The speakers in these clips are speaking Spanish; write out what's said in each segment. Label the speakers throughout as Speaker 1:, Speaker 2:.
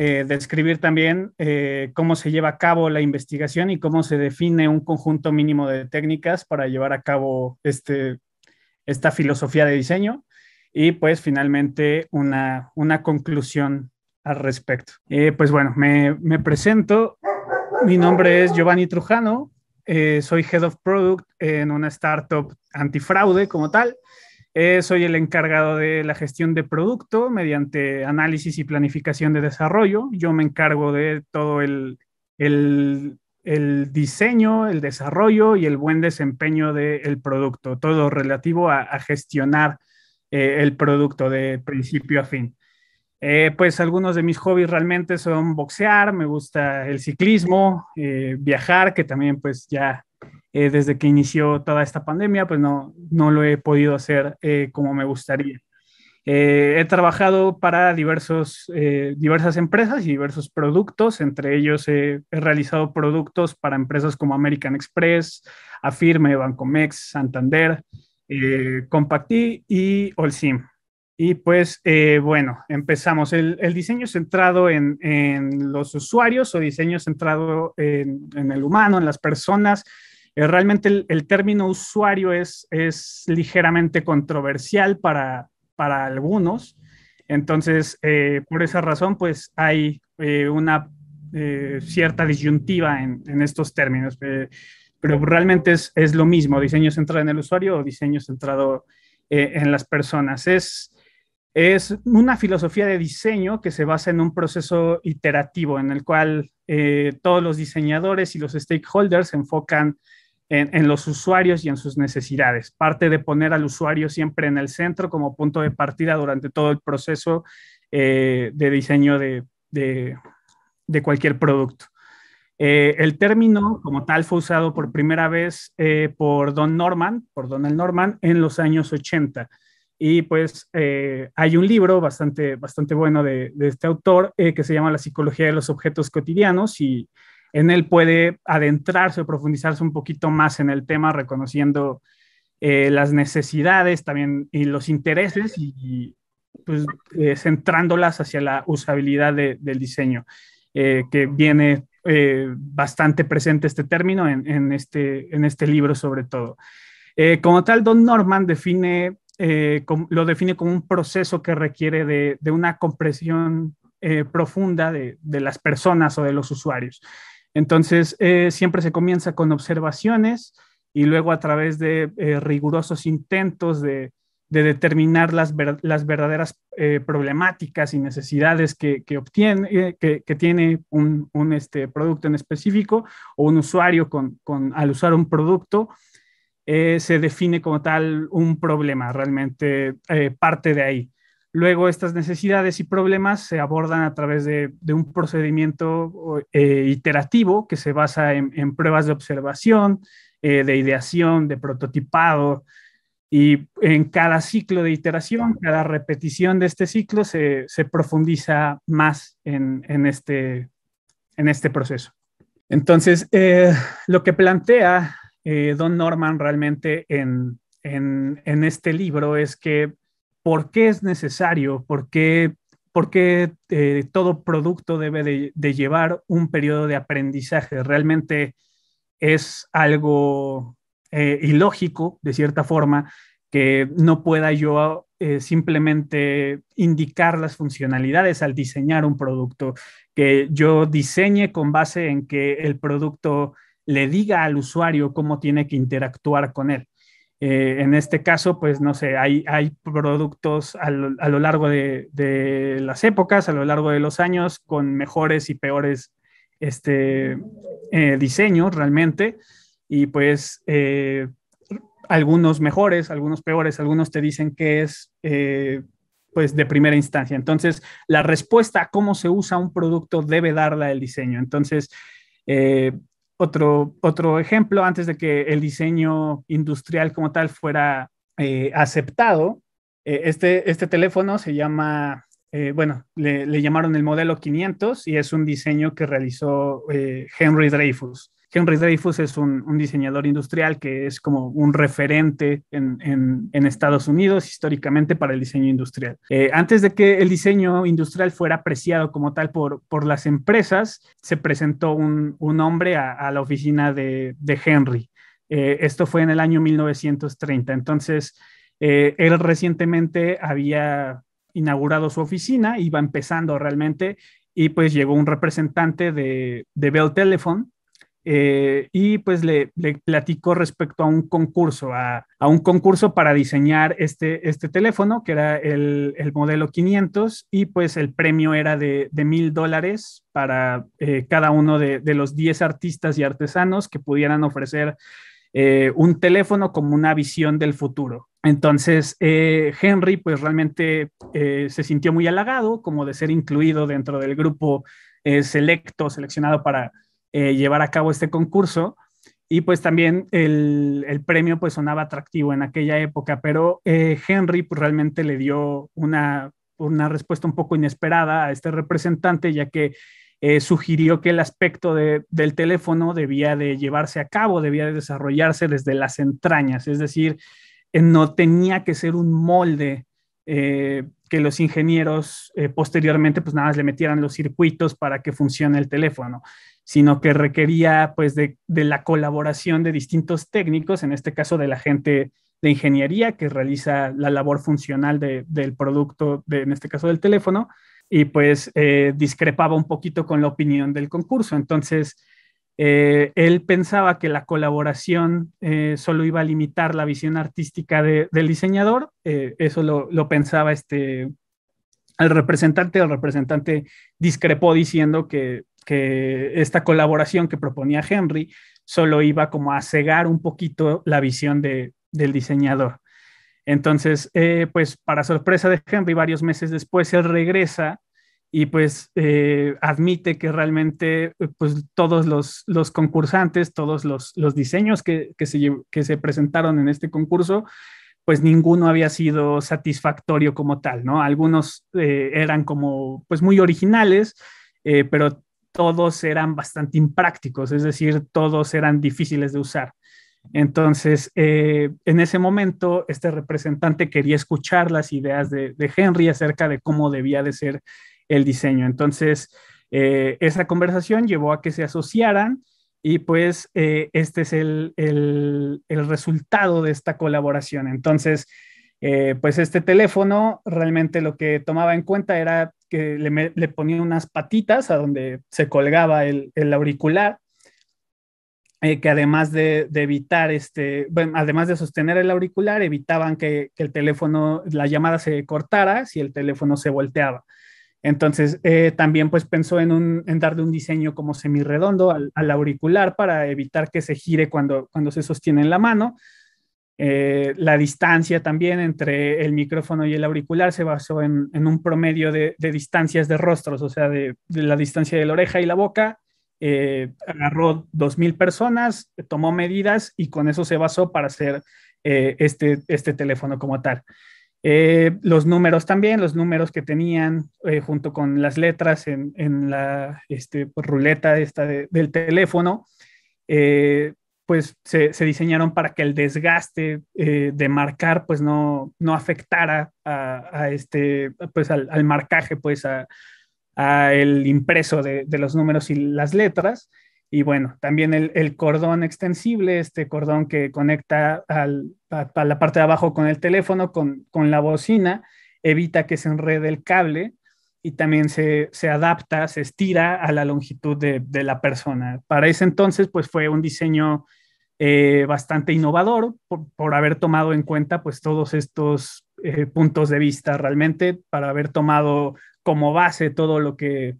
Speaker 1: eh, describir también eh, cómo se lleva a cabo la investigación y cómo se define un conjunto mínimo de técnicas para llevar a cabo este, esta filosofía de diseño y pues finalmente una, una conclusión al respecto. Eh, pues bueno, me, me, presento. Mi nombre es Giovanni Trujano, soy Head of Product en una startup antifraude como tal. Eh, soy el encargado de la gestión de producto mediante análisis y planificación de desarrollo. Yo me encargo de todo el, el, el diseño, el desarrollo y el buen desempeño del producto, todo relativo a, gestionar eh, el producto de principio a fin. Eh, pues algunos de mis hobbies realmente son boxear, me gusta el ciclismo, viajar, que también pues ya eh, desde que inició toda esta pandemia, pues no, no lo he podido hacer eh, como me gustaría. Eh, he trabajado para diversos, diversas empresas y diversos productos, entre ellos he realizado productos para empresas como American Express, Afirme, Bancomex, Santander, Compacti y Olsim. Y pues, bueno, empezamos. El, el diseño centrado en, en, los usuarios o diseño centrado en, el humano, en las personas, realmente el, término usuario es, es ligeramente controversial para, para algunos. Entonces, eh, por esa razón, pues hay eh, una cierta disyuntiva en, en estos términos. pero realmente es, es, lo mismo, diseño centrado en el usuario o diseño centrado en las personas. Es, es una filosofía de diseño que se basa en un proceso iterativo en el cual todos los diseñadores y los stakeholders se enfocan en, los usuarios y en sus necesidades. Parte de poner al usuario siempre en el centro como punto de partida durante todo el proceso eh, de diseño de, cualquier producto. Eh, el término como tal fue usado por primera vez eh, por Don Norman, por Donald Norman, en los años 80. Y pues hay un libro bastante, bastante bueno de, de este autor que se llama La psicología de los objetos cotidianos y en él puede adentrarse o profundizarse un poquito más en el tema, reconociendo eh, las necesidades también y los intereses y, pues, eh, centrándolas hacia la usabilidad del diseño, eh, que viene bastante presente este término en, este, en este libro sobre todo. como tal, Don Norman define, lo define como un proceso que requiere de, de una compresión profunda de, de, las personas o de los usuarios. Entonces, eh, siempre se comienza con observaciones y luego a través de eh, rigurosos intentos de, determinar las, verdaderas eh, problemáticas y necesidades que, obtiene, que, tiene un, este, producto en específico o un usuario al usar un producto, se define como tal un problema, realmente parte de ahí. Luego estas necesidades y problemas se abordan a través de, un procedimiento eh, iterativo que se basa en, pruebas de observación, eh, de ideación, de prototipado. Y en cada ciclo de iteración, cada repetición de este ciclo se, profundiza más en, este, en este proceso. Entonces, eh, lo que plantea Don Norman realmente en, en este libro es que por qué es necesario, por qué, eh, todo producto debe de, llevar un periodo de aprendizaje. Realmente es algo eh, ilógico, de cierta forma, que no pueda yo eh, simplemente indicar las funcionalidades al diseñar un producto, que yo diseñe con base en que el producto le diga al usuario cómo tiene que interactuar con él. Eh, en este caso, pues no sé, hay, hay productos a lo, largo de, las épocas, a lo largo de los años, con mejores y peores este, eh, diseños realmente. Y pues eh, algunos mejores, algunos peores, algunos te dicen que es pues de primera instancia. Entonces, la respuesta a cómo se usa un producto debe darla el diseño. Entonces, otro, otro ejemplo, antes de que el diseño industrial como tal fuera eh, aceptado, eh, este, este teléfono se llama, eh, bueno, le, llamaron el modelo 500 y es un diseño que realizó Henry Dreyfus. Henry Dreyfus es un, diseñador industrial que es como un referente en, Estados Unidos históricamente para el diseño industrial. Eh, antes de que el diseño industrial fuera apreciado como tal por, las empresas, se presentó un, hombre a, la oficina de, Henry. Eh, esto fue en el año 1930. Entonces, eh, él recientemente había inaugurado su oficina, iba empezando realmente, y pues llegó un representante de, de Bell Telephone eh, y pues le, platicó respecto a un concurso, a, un concurso para diseñar este, este teléfono, que era el, modelo 500, y pues el premio era de mil dólares para eh, cada uno de, los 10 artistas y artesanos que pudieran ofrecer eh, un teléfono como una visión del futuro. Entonces, Henry pues realmente se sintió muy halagado como de ser incluido dentro del grupo selecto, seleccionado para eh, llevar a cabo este concurso. Y pues también el, el, premio pues sonaba atractivo en aquella época, pero eh, Henry pues realmente le dio una, una respuesta un poco inesperada a este representante, ya que eh, sugirió que el aspecto de, del teléfono debía de llevarse a cabo, debía de desarrollarse desde las entrañas, es decir, no tenía que ser un molde que los ingenieros posteriormente pues nada más le metieran los circuitos para que funcione el teléfono, sino que requería pues de, la colaboración de distintos técnicos, en este caso de la gente de ingeniería que realiza la labor funcional del producto, en este caso del teléfono, y pues eh, discrepaba un poquito con la opinión del concurso. Entonces, eh, él pensaba que la colaboración eh, solo iba a limitar la visión artística del diseñador, eso lo, lo, pensaba este, el representante, el representante discrepó diciendo que que esta colaboración que proponía Henry solo iba como a cegar un poquito la visión del diseñador. Entonces, eh, pues para sorpresa de Henry, varios meses después él regresa y pues eh, admite que realmente pues todos los, concursantes, todos los, diseños que, se, que se presentaron en este concurso, pues ninguno había sido satisfactorio como tal, ¿no? Algunos eh, eran como pues muy originales, pero todos eran bastante imprácticos, es decir, todos eran difíciles de usar. Entonces, eh, en ese momento, este representante quería escuchar las ideas de, Henry acerca de cómo debía de ser el diseño. Entonces, eh, esa conversación llevó a que se asociaran y pues eh, este es el, el, resultado de esta colaboración. Entonces, pues este teléfono realmente lo que tomaba en cuenta era que le, ponía unas patitas a donde se colgaba el, auricular, eh, que además de, evitar, este, además de sostener el auricular, evitaban que, el teléfono, la llamada se cortara si el teléfono se volteaba. Entonces, eh, también pues pensó en, darle un diseño como semirredondo al, al, auricular para evitar que se gire cuando, cuando se sostiene en la mano. Eh, la distancia también entre el micrófono y el auricular se basó en, un promedio de, distancias de rostros, o sea, de, la distancia de la oreja y la boca. Eh, agarró 2.000 personas, tomó medidas y con eso se basó para hacer eh, este, este teléfono como tal. los números también, los números que tenían junto con las letras en, la este, ruleta esta del teléfono, pues se, diseñaron para que el desgaste eh, de marcar pues no, no afectara a, este, pues al, marcaje, pues a, el impreso de, los números y las letras. Y bueno, también el, cordón extensible, este cordón que conecta al, a, la parte de abajo con el teléfono, con, la bocina, evita que se enrede el cable y también se, adapta, se estira a la longitud de, de, la persona. Para ese entonces, pues fue un diseño eh, bastante innovador por, haber tomado en cuenta pues todos estos eh, puntos de vista realmente, para haber tomado como base todo lo que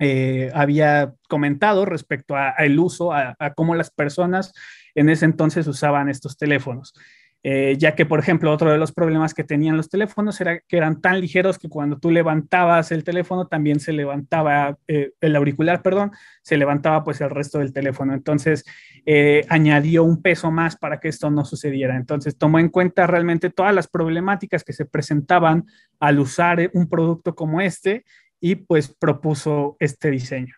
Speaker 1: eh, había comentado respecto al uso, a, cómo las personas en ese entonces usaban estos teléfonos. Eh, ya que, por ejemplo, otro de los problemas que tenían los teléfonos era que eran tan ligeros que cuando tú levantabas el teléfono también se levantaba eh, el auricular, perdón, se levantaba pues el resto del teléfono. Entonces, eh, añadió un peso más para que esto no sucediera. Entonces, tomó en cuenta realmente todas las problemáticas que se presentaban al usar un producto como este y pues propuso este diseño.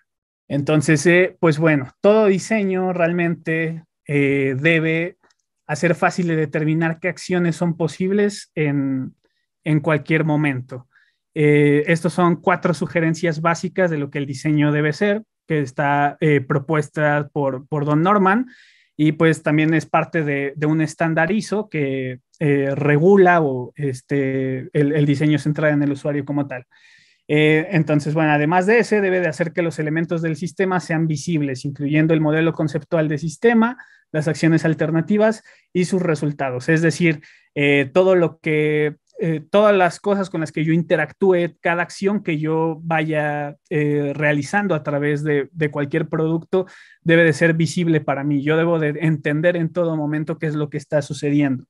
Speaker 1: Entonces, pues bueno, todo diseño realmente debe hacer fácil de determinar qué acciones son posibles en, cualquier momento. Eh, estos son cuatro sugerencias básicas de lo que el diseño debe ser, que está propuesta por, por Don Norman y pues también es parte de, un estandarizo que regula o este, el, el, diseño centrado en el usuario como tal. Eh, entonces, bueno, además de ese, debe de hacer que los elementos del sistema sean visibles, incluyendo el modelo conceptual de sistema, las acciones alternativas y sus resultados. Es decir, eh, todo lo que, eh, todas las cosas con las que yo interactúe, cada acción que yo vaya realizando a través de, de, cualquier producto debe de ser visible para mí. Yo debo de entender en todo momento qué es lo que está sucediendo.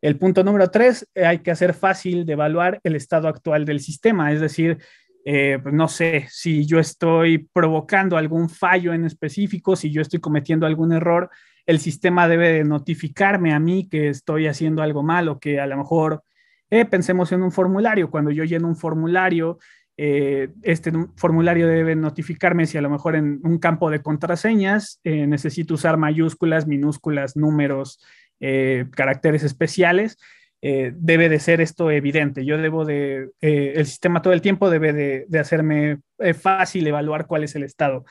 Speaker 1: El punto número tres, eh, hay que hacer fácil de evaluar el estado actual del sistema, es decir, eh, pues, no sé, si yo estoy provocando algún fallo en específico, si yo estoy cometiendo algún error, el sistema debe notificarme a mí que estoy haciendo algo mal o que a lo mejor eh, pensemos en un formulario. Cuando yo lleno un formulario, este formulario debe notificarme si a lo mejor en un campo de contraseñas necesito usar mayúsculas, minúsculas, números, eh, caracteres especiales, eh, debe de ser esto evidente. Yo debo de, eh, el sistema todo el tiempo debe de, hacerme fácil evaluar cuál es el estado.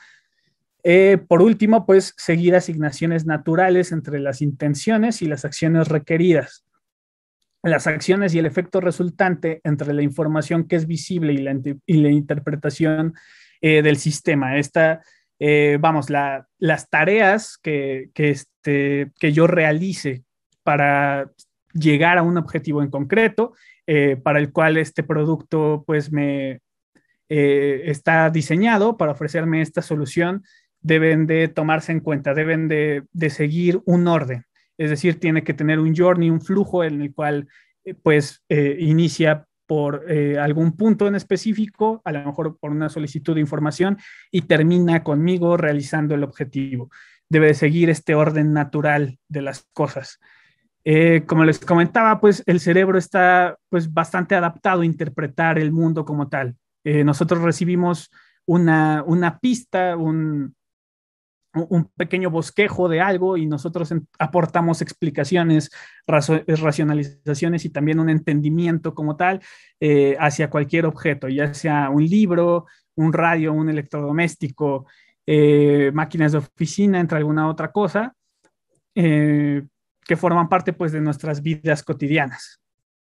Speaker 1: Por último, pues seguir asignaciones naturales entre las intenciones y las acciones requeridas. Las acciones y el efecto resultante entre la información que es visible y la, interpretación del sistema. Esta eh, vamos, las tareas que, este, que yo realice para llegar a un objetivo en concreto, eh, para el cual este producto pues me eh, está diseñado para ofrecerme esta solución, deben de tomarse en cuenta, deben de, de, seguir un orden. Es decir, tiene que tener un journey, un flujo en el cual pues inicia por eh, algún punto en específico, a lo mejor por una solicitud de información, y termina conmigo realizando el objetivo. Debe de seguir este orden natural de las cosas. Eh, como les comentaba, pues el cerebro está pues bastante adaptado a interpretar el mundo como tal. Eh, nosotros recibimos una, una pista, un, un pequeño bosquejo de algo y nosotros aportamos explicaciones, racionalizaciones y también un entendimiento como tal eh, hacia cualquier objeto, ya sea un libro, un radio, un electrodoméstico, eh, máquinas de oficina, entre alguna otra cosa, eh, que forman parte pues de nuestras vidas cotidianas.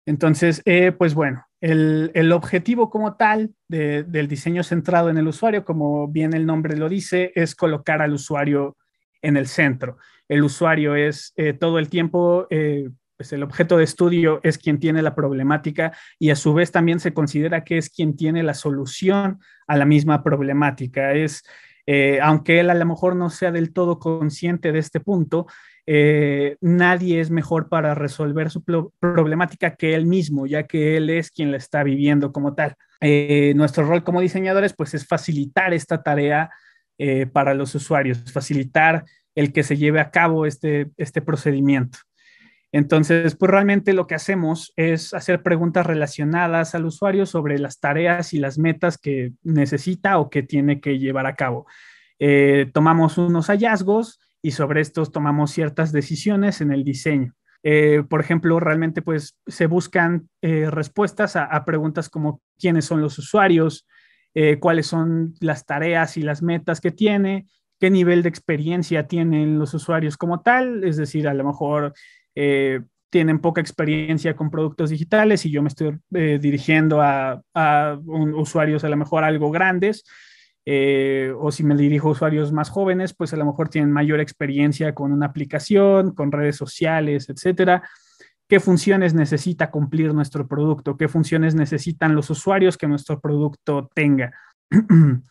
Speaker 1: Entonces, pues bueno, el, objetivo como tal del diseño centrado en el usuario, como bien el nombre lo dice, es colocar al usuario en el centro. El usuario es eh, todo el tiempo, eh, pues el objeto de estudio es quien tiene la problemática y a su vez también se considera que es quien tiene la solución a la misma problemática. Es, eh, aunque él a lo mejor no sea del todo consciente de este punto, eh, nadie es mejor para resolver su problemática que él mismo, ya que él es quien la está viviendo como tal. Eh, nuestro rol como diseñadores, pues, es facilitar esta tarea eh, para los usuarios, facilitar el que se lleve a cabo este, este procedimiento. Entonces, pues realmente lo que hacemos es hacer preguntas relacionadas al usuario sobre las tareas y las metas que necesita o que tiene que llevar a cabo. tomamos unos hallazgos y sobre estos tomamos ciertas decisiones en el diseño. Eh, por ejemplo, realmente pues se buscan eh, respuestas a, preguntas como quiénes son los usuarios, eh, cuáles son las tareas y las metas que tiene, qué nivel de experiencia tienen los usuarios como tal, es decir, a lo mejor tienen poca experiencia con productos digitales y yo me estoy dirigiendo a, a usuarios a lo mejor algo grandes eh, o si me dirijo a usuarios más jóvenes, pues a lo mejor tienen mayor experiencia con una aplicación, con redes sociales, etcétera. ¿Qué funciones necesita cumplir nuestro producto? ¿Qué funciones necesitan los usuarios que nuestro producto tenga?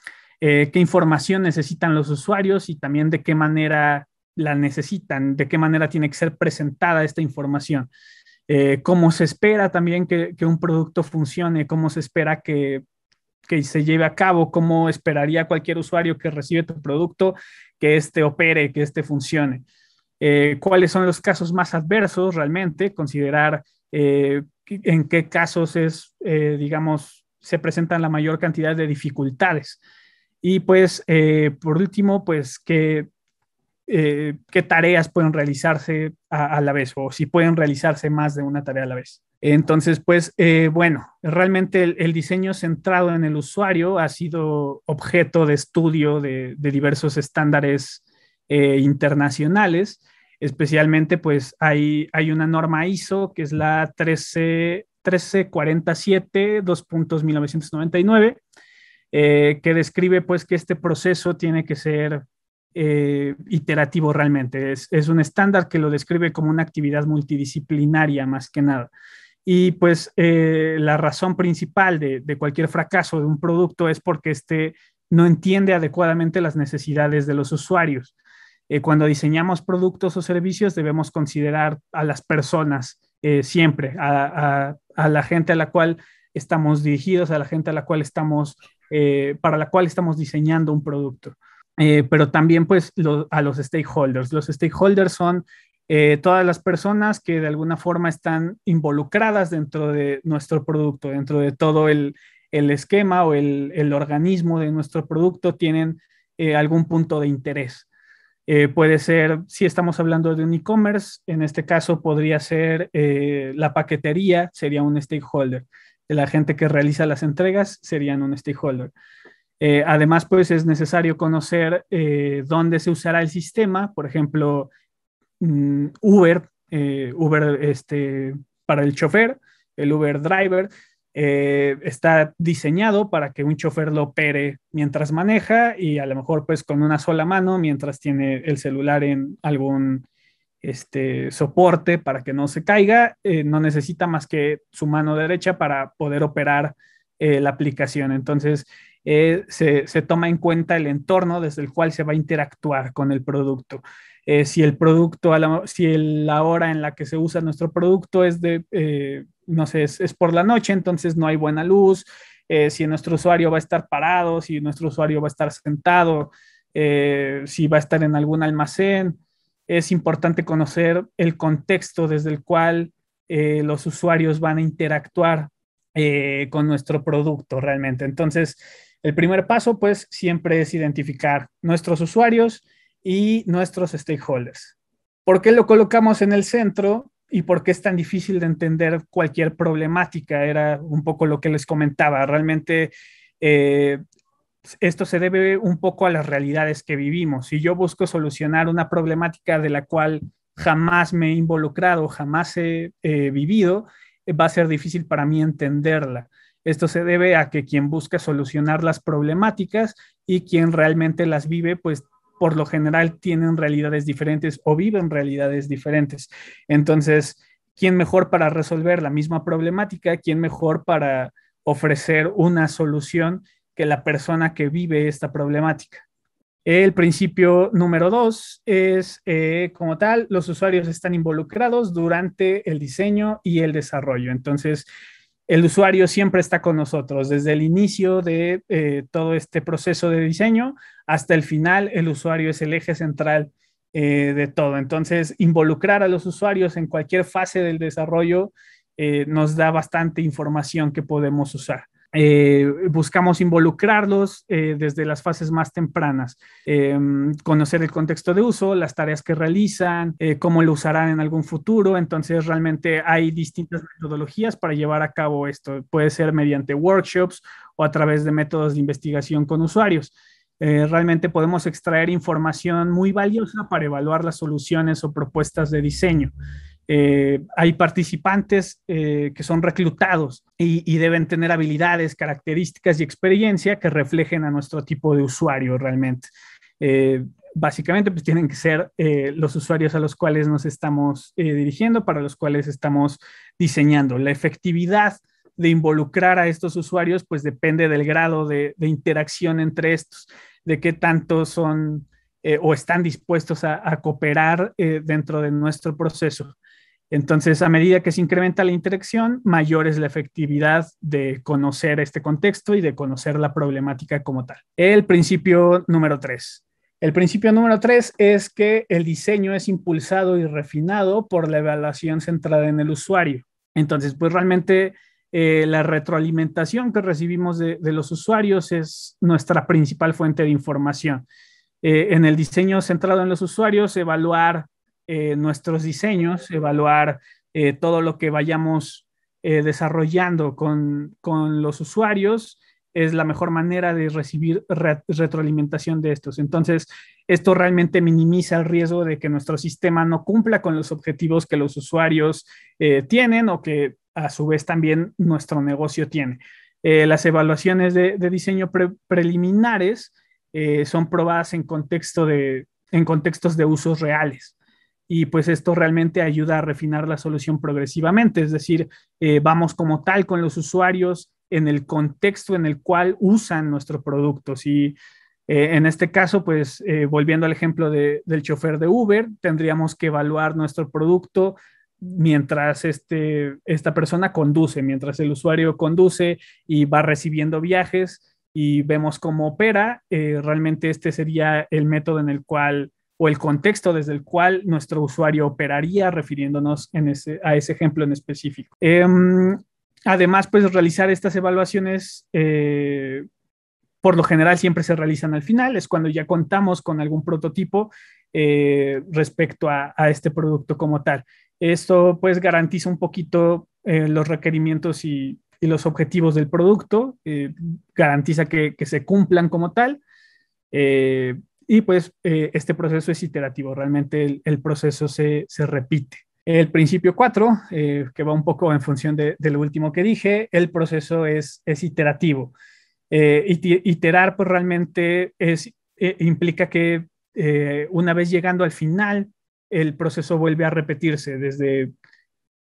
Speaker 1: Eh, ¿Qué información necesitan los usuarios y también de qué manera la necesitan? ¿De qué manera tiene que ser presentada esta información? Eh, ¿Cómo se espera también que, que un producto funcione? ¿Cómo se espera que que se lleve a cabo, cómo esperaría cualquier usuario que recibe tu producto que éste opere, que éste funcione. Eh, cuáles son los casos más adversos realmente, considerar eh, en qué casos es, eh, digamos, se presentan la mayor cantidad de dificultades. Y pues, por último, pues, qué, qué tareas pueden realizarse a, la vez o si pueden realizarse más de una tarea a la vez. Entonces, pues bueno, realmente el, diseño centrado en el usuario ha sido objeto de estudio de, diversos estándares internacionales especialmente pues hay, hay una norma ISO que es la 13, 1347 2.1999 eh, que describe pues que este proceso tiene que ser eh, iterativo realmente. Es, un estándar que lo describe como una actividad multidisciplinaria más que nada. Y pues eh, la razón principal de, de, cualquier fracaso de un producto es porque este no entiende adecuadamente las necesidades de los usuarios. Eh, cuando diseñamos productos o servicios debemos considerar a las personas eh, siempre, a, la gente a la cual estamos dirigidos, a la gente a la cual estamos, para la cual estamos diseñando un producto. pero también pues a los stakeholders. Los stakeholders son todas las personas que de alguna forma están involucradas dentro de nuestro producto, dentro de todo el, esquema o el, el, organismo de nuestro producto, tienen algún punto de interés. Eh, puede ser, si estamos hablando de un e-commerce, en este caso podría ser eh, la paquetería, sería un stakeholder. La gente que realiza las entregas serían un stakeholder. Eh, además, pues es necesario conocer dónde se usará el sistema. Por ejemplo, mm, Uber, Uber este, para el chofer, el Uber driver, eh, está diseñado para que un chofer lo opere mientras maneja y a lo mejor pues con una sola mano mientras tiene el celular en algún este, soporte para que no se caiga, eh, no necesita más que su mano derecha para poder operar eh, la aplicación. Entonces, se, se, toma en cuenta el entorno desde el cual se va a interactuar con el producto. Si el producto, si la hora en la que se usa nuestro producto es de no sé, es, por la noche, entonces no hay buena luz, eh, si nuestro usuario va a estar parado, si nuestro usuario va a estar sentado, eh, si va a estar en algún almacén. Es importante conocer el contexto desde el cual eh, los usuarios van a interactuar con nuestro producto realmente. Entonces, el primer paso, pues, siempre es identificar nuestros usuarios y nuestros stakeholders. ¿Por qué lo colocamos en el centro? y por qué es tan difícil de entender cualquier problemática. Era un poco lo que les comentaba. Realmente eh, esto se debe un poco a las realidades que vivimos. Si yo busco solucionar una problemática de la cual jamás me he involucrado, jamás he vivido, va a ser difícil para mí entenderla. Esto se debe a que quien busca solucionar las problemáticas y quien realmente las vive, pues por lo general tienen realidades diferentes o viven realidades diferentes. Entonces, ¿quién mejor para resolver la misma problemática? ¿Quién mejor para ofrecer una solución que la persona que vive esta problemática? El principio número dos es, eh, como tal, los usuarios están involucrados durante el diseño y el desarrollo. Entonces, el usuario siempre está con nosotros, desde el inicio de eh, todo este proceso de diseño hasta el final, el usuario es el eje central eh, de todo. Entonces, involucrar a los usuarios en cualquier fase del desarrollo eh, nos da bastante información que podemos usar. Eh, buscamos involucrarlos eh, desde las fases más tempranas, em, conocer el contexto de uso, las tareas que realizan, eh, cómo lo usarán en algún futuro. Entonces, realmente hay distintas metodologías para llevar a cabo esto. Puede ser mediante workshops o a través de métodos de investigación con usuarios. realmente podemos extraer información muy valiosa para evaluar las soluciones o propuestas de diseño. Eh, hay participantes eh, que son reclutados y, deben tener habilidades, características y experiencia que reflejen a nuestro tipo de usuario realmente. Eh, básicamente, pues tienen que ser los usuarios a los cuales nos estamos dirigiendo, para los cuales estamos diseñando. La efectividad de involucrar a estos usuarios, pues depende del grado de, interacción entre estos, de qué tanto son o están dispuestos a, a cooperar dentro de nuestro proceso. Entonces, a medida que se incrementa la interacción, mayor es la efectividad de conocer este contexto y de conocer la problemática como tal. El principio número tres. El principio número tres es que el diseño es impulsado y refinado por la evaluación centrada en el usuario. Entonces, pues realmente la retroalimentación que recibimos de, los usuarios es nuestra principal fuente de información. en el diseño centrado en los usuarios, evaluar nuestros diseños, evaluar todo lo que vayamos desarrollando con, con, los usuarios, es la mejor manera de recibir retroalimentación de estos. Entonces, esto realmente minimiza el riesgo de que nuestro sistema no cumpla con los objetivos que los usuarios eh, tienen o que a su vez también nuestro negocio tiene. Eh, las evaluaciones de, diseño preliminares eh, son probadas en, contexto de, en contextos de usos reales y pues esto realmente ayuda a refinar la solución progresivamente, es decir, vamos como tal con los usuarios en el contexto en el cual usan nuestro producto. Si eh, en este caso, pues eh, volviendo al ejemplo del chofer de Uber, tendríamos que evaluar nuestro producto mientras este, esta persona conduce, mientras el usuario conduce y va recibiendo viajes y vemos cómo opera, eh, realmente este sería el método en el cual o el contexto desde el cual nuestro usuario operaría, refiriéndonos a ese ejemplo en específico. Em, Además, pues realizar estas evaluaciones, eh, por lo general siempre se realizan al final, es cuando ya contamos con algún prototipo eh, respecto a, este producto como tal. Esto pues garantiza un poquito eh, los requerimientos y, los objetivos del producto, garantiza que, se cumplan como tal. Y pues este proceso es iterativo, realmente el, proceso se repite. El principio 4, eh, que va un poco en función de, lo último que dije, el proceso es, es iterativo. Eh, iterar, pues realmente es, eh, implica que una vez llegando al final, el proceso vuelve a repetirse desde,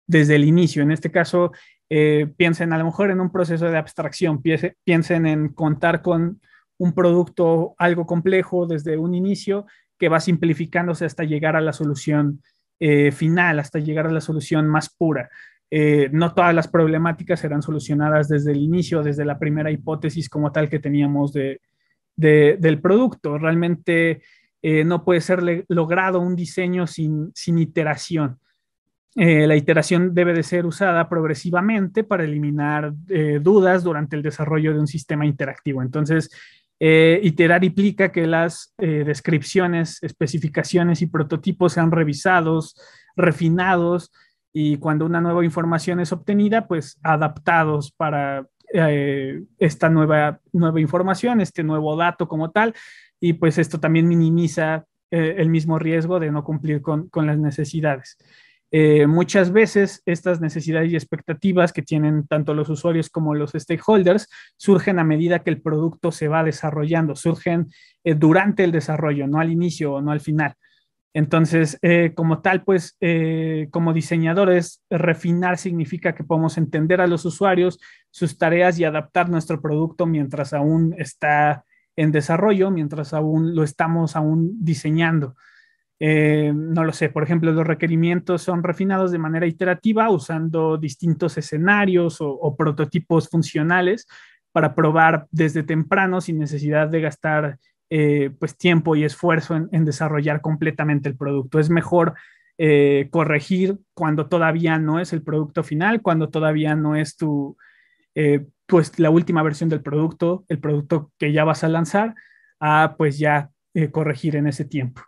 Speaker 1: desde el inicio. En este caso, piensen a lo mejor en un proceso de abstracción, piensen en contar con un producto algo complejo desde un inicio que va simplificándose hasta llegar a la solución eh, final hasta llegar a la solución más pura. Eh, no todas las problemáticas serán solucionadas desde el inicio, desde la primera hipótesis como tal que teníamos de, del producto. Realmente eh, no puede ser logrado un diseño sin, sin iteración. la iteración debe de ser usada progresivamente para eliminar dudas durante el desarrollo de un sistema interactivo. Entonces, eh, iterar implica que las eh, descripciones, especificaciones y prototipos sean revisados, refinados y cuando una nueva información es obtenida, pues adaptados para eh, esta nueva, nueva información, este nuevo dato como tal. Y pues esto también minimiza el mismo riesgo de no cumplir con, con las necesidades. Eh, muchas veces estas necesidades y expectativas que tienen tanto los usuarios como los stakeholders surgen a medida que el producto se va desarrollando, surgen eh, durante el desarrollo, no al inicio o no al final. Entonces, eh, como tal, pues como diseñadores, refinar significa que podemos entender a los usuarios, sus tareas y adaptar nuestro producto mientras aún está en desarrollo, mientras aún lo estamos aún diseñando. Eh, no lo sé, por ejemplo, los requerimientos son refinados de manera iterativa usando distintos escenarios o, prototipos funcionales para probar desde temprano sin necesidad de gastar eh, pues tiempo y esfuerzo en, desarrollar completamente el producto. Es mejor eh, corregir cuando todavía no es el producto final, cuando todavía no es tu, pues la última versión del producto, el producto que ya vas a lanzar, a pues ya corregir en ese tiempo.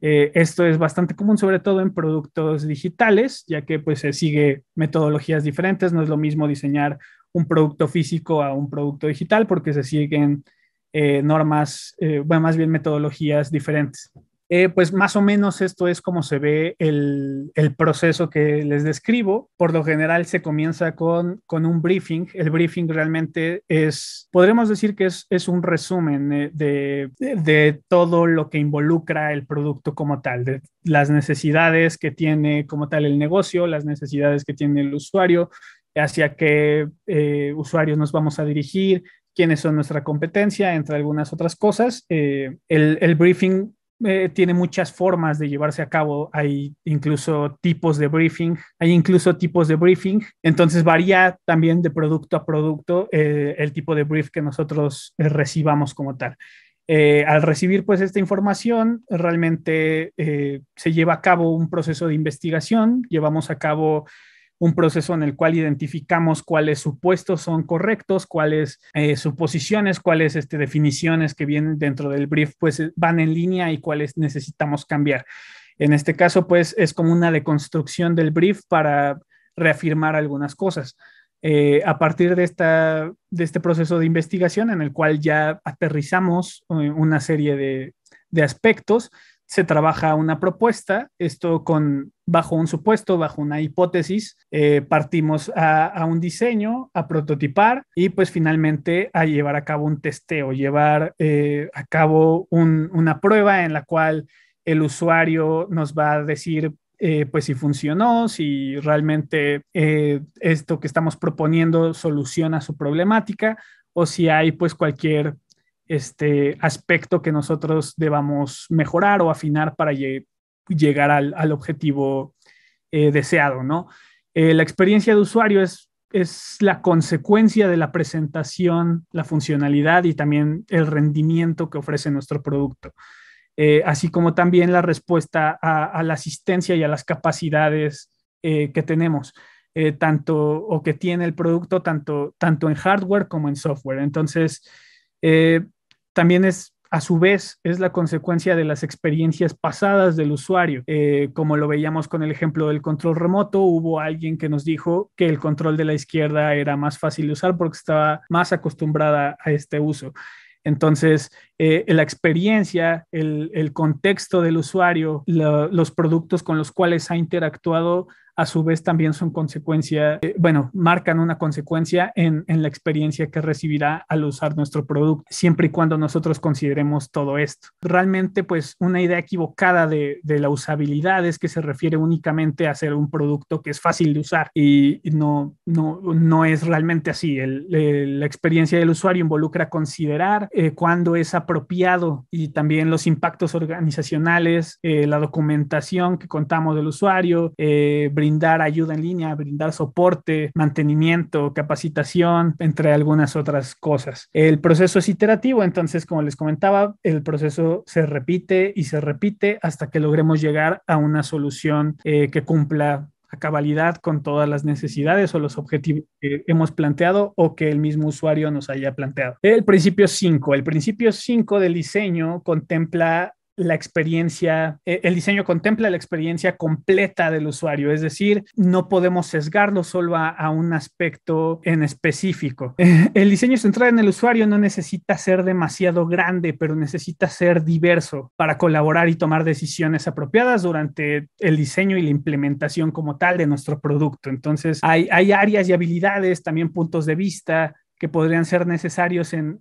Speaker 1: Eh, esto es bastante común, sobre todo en productos digitales, ya que pues se sigue metodologías diferentes. No es lo mismo diseñar un producto físico a un producto digital porque se siguen eh, normas, eh, bueno, más bien metodologías diferentes. Eh, pues más o menos esto es como se ve el, proceso que les describo. Por lo general se comienza con, un briefing. El briefing realmente es, podremos decir que es, un resumen eh, de, todo lo que involucra el producto como tal, de las necesidades que tiene como tal el negocio, las necesidades que tiene el usuario, hacia qué eh, usuarios nos vamos a dirigir, quiénes son nuestra competencia, entre algunas otras cosas. el, el, briefing eh, tiene muchas formas de llevarse a cabo. Hay incluso tipos de briefing, hay incluso tipos de briefing. Entonces varía también de producto a producto eh, el tipo de brief que nosotros eh, recibamos como tal. al recibir pues esta información, realmente se lleva a cabo un proceso de investigación, llevamos a cabo un proceso en el cual identificamos cuáles supuestos son correctos, cuáles eh, suposiciones, cuáles este, definiciones que vienen dentro del brief pues eh, van en línea y cuáles necesitamos cambiar. En este caso pues es como una deconstrucción del brief para reafirmar algunas cosas. Eh, a partir de, esta, de este proceso de investigación en el cual ya aterrizamos una serie de, de aspectos, se trabaja una propuesta, esto con bajo un supuesto, bajo una hipótesis, eh, partimos a, un diseño, a prototipar y pues finalmente a llevar a cabo un testeo, llevar eh, a cabo una prueba en la cual el usuario nos va a decir eh, pues si funcionó, si realmente esto que estamos proponiendo soluciona su problemática o si hay pues cualquier este aspecto que nosotros debamos mejorar o afinar para llegar al, objetivo eh, deseado, ¿no? Eh, la experiencia de usuario es, es la consecuencia de la presentación, la funcionalidad y también el rendimiento que ofrece nuestro producto. Eh, así como también la respuesta a, la asistencia y a las capacidades que tenemos, tanto o que tiene el producto, tanto, tanto en hardware como en software. Entonces, también es a su vez es la consecuencia de las experiencias pasadas del usuario. Eh, como lo veíamos con el ejemplo del control remoto, hubo alguien que nos dijo que el control de la izquierda era más fácil de usar porque estaba más acostumbrada a este uso. Entonces, eh, la experiencia, el, contexto del usuario, los productos con los cuales ha interactuado a su vez también son consecuencia, eh, bueno, marcan una consecuencia en, la experiencia que recibirá al usar nuestro producto, siempre y cuando nosotros consideremos todo esto. Realmente, pues una idea equivocada de, la usabilidad es que se refiere únicamente a ser un producto que es fácil de usar y no, no, no es realmente así. la experiencia del usuario involucra considerar eh, cuándo es apropiado y también los impactos organizacionales, eh, la documentación que contamos del usuario, eh, brindar ayuda en línea, brindar soporte, mantenimiento, capacitación, entre algunas otras cosas. El proceso es iterativo, entonces, como les comentaba, el proceso se repite y se repite hasta que logremos llegar a una solución eh, que cumpla a cabalidad con todas las necesidades o los objetivos que hemos planteado o que el mismo usuario nos haya planteado. El principio 5. El principio 5 del diseño contempla la experiencia, eh, el diseño contempla la experiencia completa del usuario, es decir, no podemos sesgarlo solo a, un aspecto en específico. el diseño centrado en el usuario no necesita ser demasiado grande, pero necesita ser diverso para colaborar y tomar decisiones apropiadas durante el diseño y la implementación como tal de nuestro producto. Entonces, hay, hay áreas y habilidades, también puntos de vista, que podrían ser necesarios en,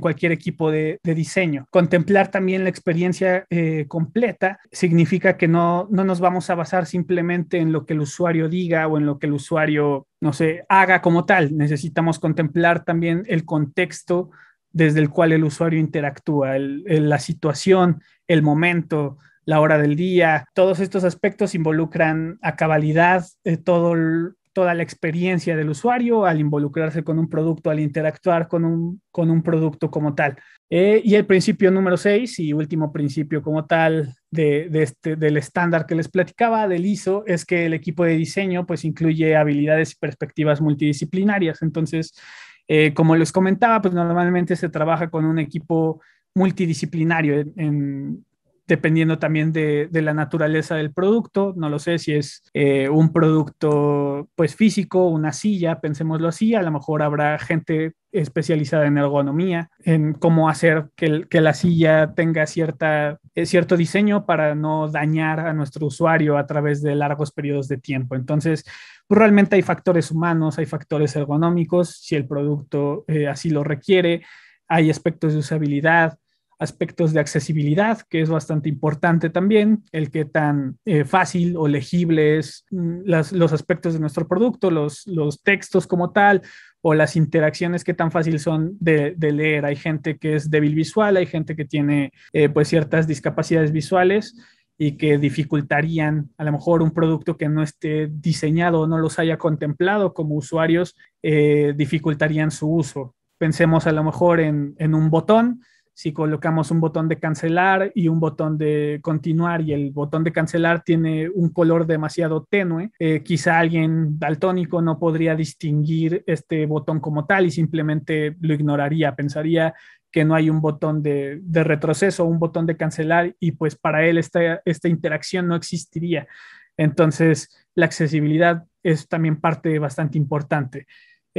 Speaker 1: cualquier equipo de, diseño. Contemplar también la experiencia eh, completa significa que no, no nos vamos a basar simplemente en lo que el usuario diga o en lo que el usuario, no sé, haga como tal. Necesitamos contemplar también el contexto desde el cual el usuario interactúa, la situación, el momento, la hora del día. Todos estos aspectos involucran a cabalidad eh, todo el, toda la experiencia del usuario al involucrarse con un producto, al interactuar con un, con un producto como tal. Eh, y el principio número 6 y último principio como tal de, este, del estándar que les platicaba del ISO es que el equipo de diseño pues incluye habilidades y perspectivas multidisciplinarias. Entonces, eh, como les comentaba, pues normalmente se trabaja con un equipo multidisciplinario en, dependiendo también de, la naturaleza del producto. No lo sé si es eh, un producto pues físico, una silla, pensémoslo así. A lo mejor habrá gente especializada en ergonomía, en cómo hacer que, que la silla tenga cierta, eh, cierto diseño para no dañar a nuestro usuario a través de largos periodos de tiempo. Entonces, pues, realmente hay factores humanos, hay factores ergonómicos, si el producto eh, así lo requiere, hay aspectos de usabilidad, aspectos de accesibilidad, que es bastante importante también, el que tan eh, fácil o legible es mm, los aspectos de nuestro producto, los, los textos como tal, o las interacciones que tan fácil son de, leer. Hay gente que es débil visual, hay gente que tiene eh, pues ciertas discapacidades visuales y que dificultarían a lo mejor un producto que no esté diseñado o no los haya contemplado como usuarios, eh, dificultarían su uso. Pensemos a lo mejor en, en un botón si colocamos un botón de cancelar y un botón de continuar y el botón de cancelar tiene un color demasiado tenue, eh, quizá alguien daltónico no podría distinguir este botón como tal y simplemente lo ignoraría, pensaría que no hay un botón de, retroceso, un botón de cancelar y pues para él esta, esta interacción no existiría. Entonces, la accesibilidad es también parte bastante importante.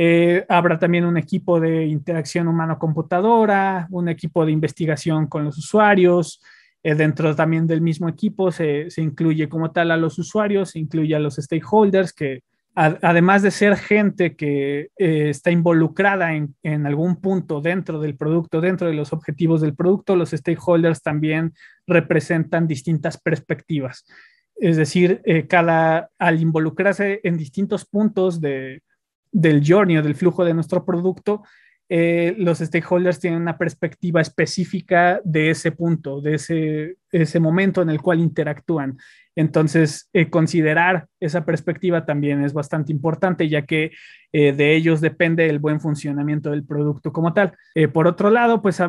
Speaker 1: Eh, habrá también un equipo de interacción humano-computadora, un equipo de investigación con los usuarios. Eh, dentro también del mismo equipo se, incluye como tal a los usuarios, se incluye a los stakeholders, que además de ser gente que eh, está involucrada en, en, algún punto dentro del producto, dentro de los objetivos del producto, los stakeholders también representan distintas perspectivas. Es decir, cada, al involucrarse en distintos puntos de, del journey o del flujo de nuestro producto, eh, los stakeholders tienen una perspectiva específica de ese punto, de ese, ese momento en el cual interactúan. Entonces, eh, considerar esa perspectiva también es bastante importante, ya que eh, de ellos depende el buen funcionamiento del producto como tal. por otro lado, pues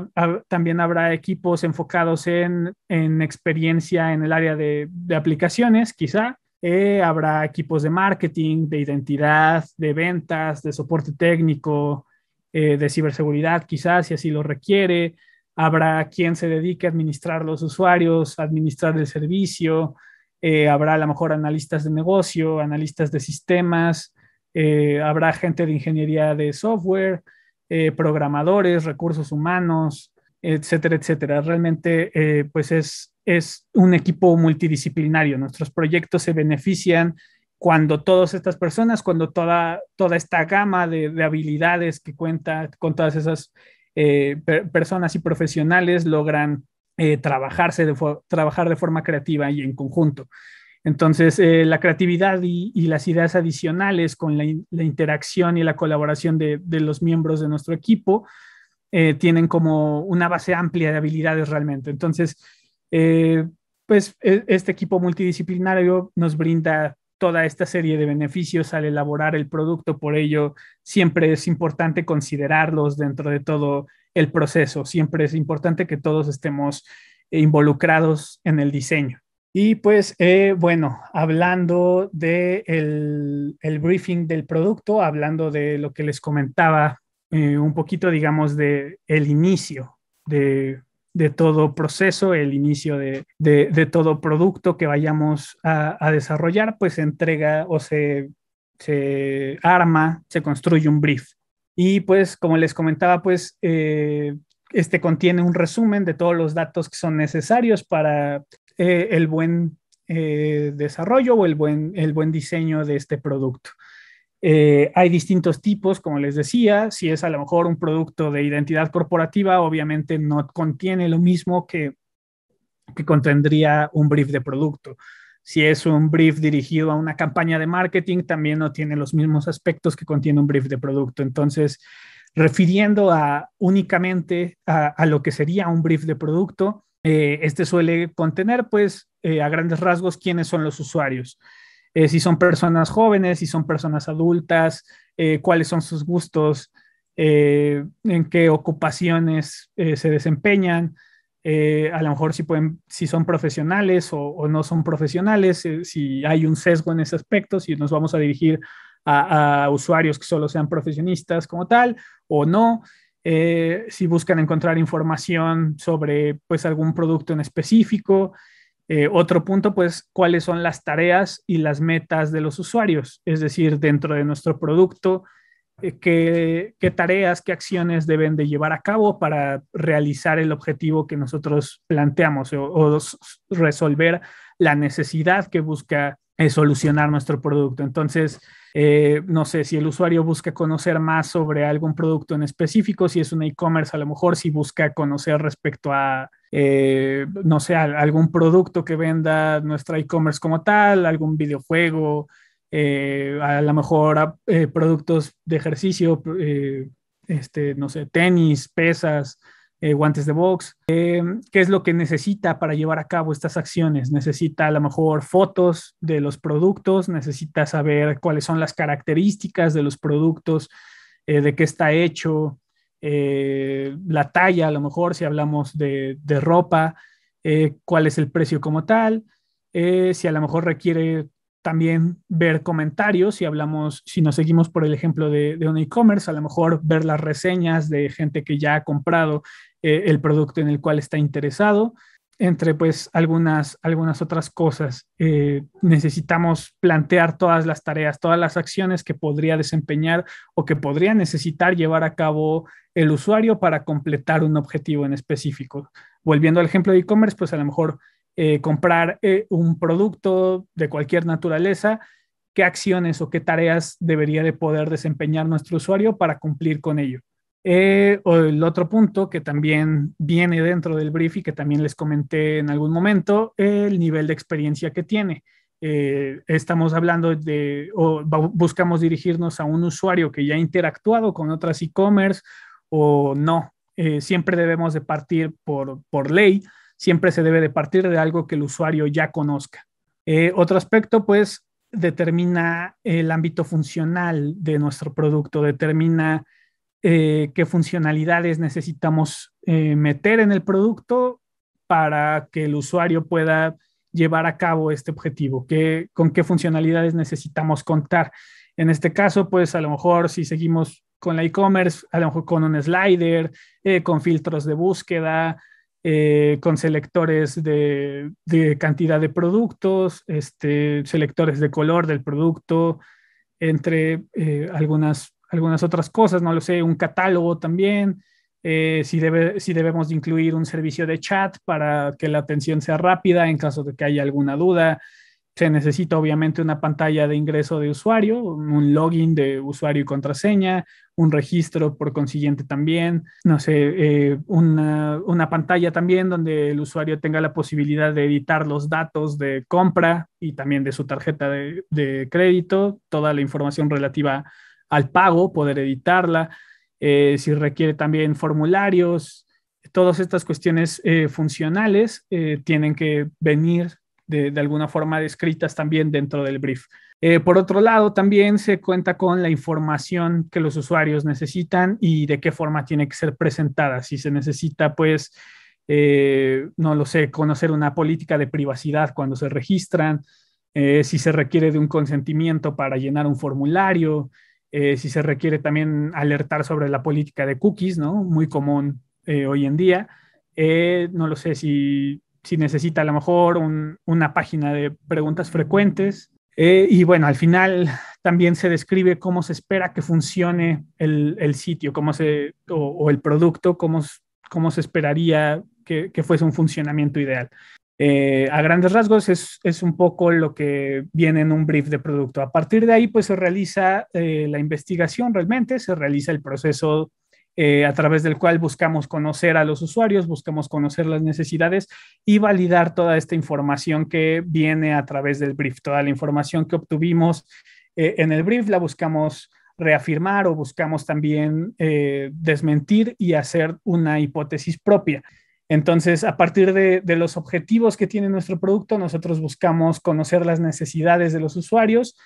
Speaker 1: también habrá equipos enfocados en, en, experiencia en el área de, de aplicaciones, quizá, eh, habrá equipos de marketing, de identidad, de ventas, de soporte técnico, eh, de ciberseguridad, quizás si así lo requiere. Habrá quien se dedique a administrar los usuarios, administrar el servicio. Eh, habrá a lo mejor analistas de negocio, analistas de sistemas. habrá gente de ingeniería de software, programadores, recursos humanos, etcétera, etcétera. Realmente, pues es es un equipo multidisciplinario. Nuestros proyectos se benefician cuando todas estas personas, cuando toda, toda esta gama de, habilidades que cuenta con todas esas eh, personas y profesionales logran eh, trabajarse de trabajar de forma creativa y en conjunto. Entonces, eh, la creatividad y, las ideas adicionales con la, interacción y la colaboración de, de, los miembros de nuestro equipo tienen como una base amplia de habilidades realmente. Entonces, eh, pues e, este equipo multidisciplinario nos brinda toda esta serie de beneficios al elaborar el producto, por ello siempre es importante considerarlos dentro de todo el proceso, siempre es importante que todos estemos involucrados en el diseño. Y pues, eh, bueno, hablando del de el briefing del producto, hablando de lo que les comentaba, eh, un poquito, digamos, de el inicio de de todo proceso, el inicio de, todo producto que vayamos a, desarrollar, pues se entrega o se, se, arma, se construye un brief. Y pues, como les comentaba, pues eh, este contiene un resumen de todos los datos que son necesarios para eh, el buen eh, desarrollo o el buen, el buen diseño de este producto. Eh, hay distintos tipos, como les decía, si es a lo mejor un producto de identidad corporativa, obviamente no contiene lo mismo que, que contendría un brief de producto. Si es un brief dirigido a una campaña de marketing, también no tiene los mismos aspectos que contiene un brief de producto. Entonces, refiriendo a únicamente a, lo que sería un brief de producto, eh, este suele contener, pues, eh, a grandes rasgos, quiénes son los usuarios. Eh, si son personas jóvenes, si son personas adultas, eh, cuáles son sus gustos, eh, en qué ocupaciones se desempeñan, a lo mejor si, pueden, si son profesionales o, no son profesionales, si hay un sesgo en ese aspecto, si nos vamos a dirigir a, a usuarios que solo sean profesionistas como tal o no. si buscan encontrar información sobre pues algún producto en específico, eh, otro punto, pues, cuáles son las tareas y las metas de los usuarios, es decir, dentro de nuestro producto, eh, qué, tareas, qué acciones deben de llevar a cabo para realizar el objetivo que nosotros planteamos o, resolver la necesidad que busca eh, solucionar nuestro producto. Entonces, no sé, si el usuario busca conocer más sobre algún producto en específico, si es un e-commerce, a lo mejor si busca conocer respecto a eh, no sé, algún producto que venda nuestra e-commerce como tal, algún videojuego, eh, a lo mejor eh, productos de ejercicio, este, no sé, tenis, pesas, guantes de box. ¿Qué es lo que necesita para llevar a cabo estas acciones? Necesita a lo mejor fotos de los productos, necesita saber cuáles son las características de los productos, de qué está hecho, eh, la talla, a lo mejor si hablamos de, ropa, eh, cuál es el precio como tal, eh, si a lo mejor requiere también ver comentarios, si hablamos, si nos seguimos por el ejemplo de, de un e-commerce, a lo mejor ver las reseñas de gente que ya ha comprado el producto en el cual está interesado, entre pues algunas, algunas otras cosas. Eh, necesitamos plantear todas las tareas, todas las acciones que podría desempeñar o que podría necesitar llevar a cabo el usuario para completar un objetivo en específico. Volviendo al ejemplo de e-commerce, pues a lo mejor eh, comprar eh, un producto de cualquier naturaleza, qué acciones o qué tareas debería de poder desempeñar nuestro usuario para cumplir con ello. Eh, o el otro punto que también viene dentro del brief y que también les comenté en algún momento, el nivel de experiencia que tiene. Eh, estamos hablando de, o buscamos dirigirnos a un usuario que ya ha interactuado con otras e-commerce o no. Eh, siempre debemos de partir por, por ley, siempre se debe de partir de algo que el usuario ya conozca. otro aspecto, pues, determina el ámbito funcional de nuestro producto, determina eh, qué funcionalidades necesitamos eh, meter en el producto para que el usuario pueda llevar a cabo este objetivo, con qué funcionalidades necesitamos contar. En este caso, pues a lo mejor si seguimos con la e-commerce, a lo mejor con un slider, eh, con filtros de búsqueda, con selectores de, cantidad de productos, este, selectores de color del producto, entre algunas algunas otras cosas, no lo sé, un catálogo también, eh, si, debe, si debemos incluir un servicio de chat para que la atención sea rápida en caso de que haya alguna duda. Se necesita obviamente una pantalla de ingreso de usuario, un login de usuario y contraseña, un registro por consiguiente también, no sé, eh, una, una, pantalla también donde el usuario tenga la posibilidad de editar los datos de compra y también de su tarjeta de, de crédito, toda la información relativa al pago, poder editarla, eh, si requiere también formularios, todas estas cuestiones eh, funcionales eh, tienen que venir de, alguna forma descritas también dentro del brief. por otro lado, también se cuenta con la información que los usuarios necesitan y de qué forma tiene que ser presentada. Si se necesita, pues, no lo sé, conocer una política de privacidad cuando se registran, si se requiere de un consentimiento para llenar un formulario, eh, si se requiere también alertar sobre la política de cookies, ¿no? Muy común eh, hoy en día. Eh, no lo sé si, si, necesita a lo mejor una página de preguntas frecuentes. y bueno, al final también se describe cómo se espera que funcione el, el sitio, cómo se, o, el producto, cómo, cómo se esperaría que, que, fuese un funcionamiento ideal. Eh, a grandes rasgos es, un poco lo que viene en un brief de producto. A partir de ahí, pues se realiza eh, la investigación realmente, se realiza el proceso eh, a través del cual buscamos conocer a los usuarios, buscamos conocer las necesidades y validar toda esta información que viene a través del brief. Toda la información que obtuvimos en el brief la buscamos reafirmar o buscamos también desmentir y hacer una hipótesis propia. Entonces, a partir de, los objetivos que tiene nuestro producto, nosotros buscamos conocer las necesidades de los usuarios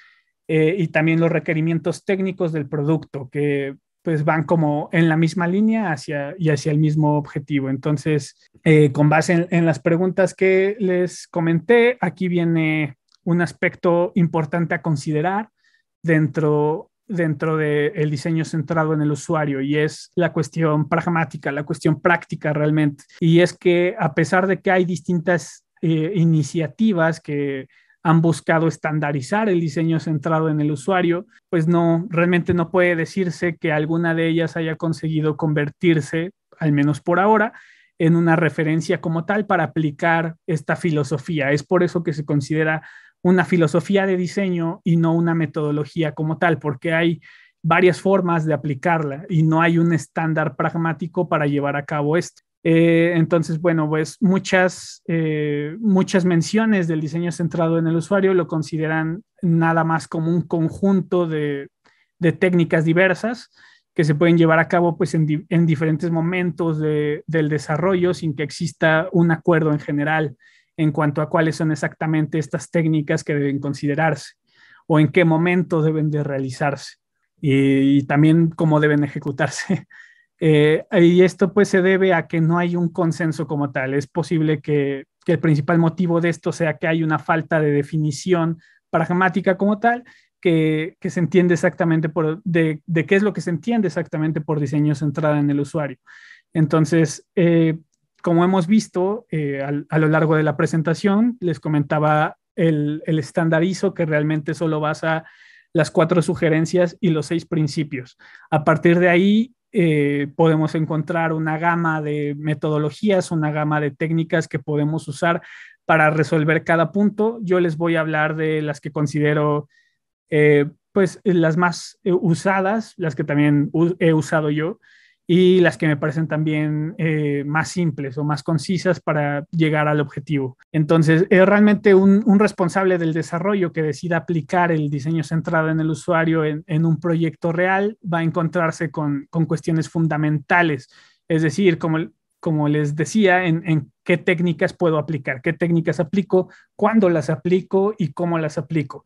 Speaker 1: eh, y también los requerimientos técnicos del producto, que pues van como en la misma línea hacia, y hacia el mismo objetivo. Entonces, eh, con base en, las preguntas que les comenté, aquí viene un aspecto importante a considerar dentro dentro del diseño centrado en el usuario y es la cuestión pragmática, la cuestión práctica realmente. Y es que a pesar de que hay distintas eh, iniciativas que han buscado estandarizar el diseño centrado en el usuario, pues no, realmente no puede decirse que alguna de ellas haya conseguido convertirse, al menos por ahora, en una referencia como tal para aplicar esta filosofía. Es por eso que se considera una filosofía de diseño y no una metodología como tal, porque hay varias formas de aplicarla y no hay un estándar pragmático para llevar a cabo esto. Eh, entonces, bueno, pues muchas, eh, muchas menciones del diseño centrado en el usuario lo consideran nada más como un conjunto de, técnicas diversas que se pueden llevar a cabo pues, en, diferentes momentos del desarrollo sin que exista un acuerdo en general en cuanto a cuáles son exactamente estas técnicas que deben considerarse o en qué momento deben de realizarse y, también cómo deben ejecutarse. Eh, y esto pues se debe a que no hay un consenso como tal. Es posible que, el principal motivo de esto sea que hay una falta de definición pragmática como tal, que, se entiende exactamente por, de, qué es lo que se entiende exactamente por diseño centrado en el usuario. Entonces, eh, como hemos visto eh, a, lo largo de la presentación, les comentaba el, el estandarizo que realmente solo basa las cuatro sugerencias y los seis principios. A partir de ahí, eh, podemos encontrar una gama de metodologías, una gama de técnicas que podemos usar para resolver cada punto. Yo les voy a hablar de las que considero eh, pues las más usadas, las que también he usado yo, y las que me parecen también eh, más simples o más concisas para llegar al objetivo. Entonces, es realmente un, responsable del desarrollo que decida aplicar el diseño centrado en el usuario en, un proyecto real va a encontrarse con, cuestiones fundamentales, es decir, como, como les decía, en, qué técnicas puedo aplicar, qué técnicas aplico, cuándo las aplico y cómo las aplico.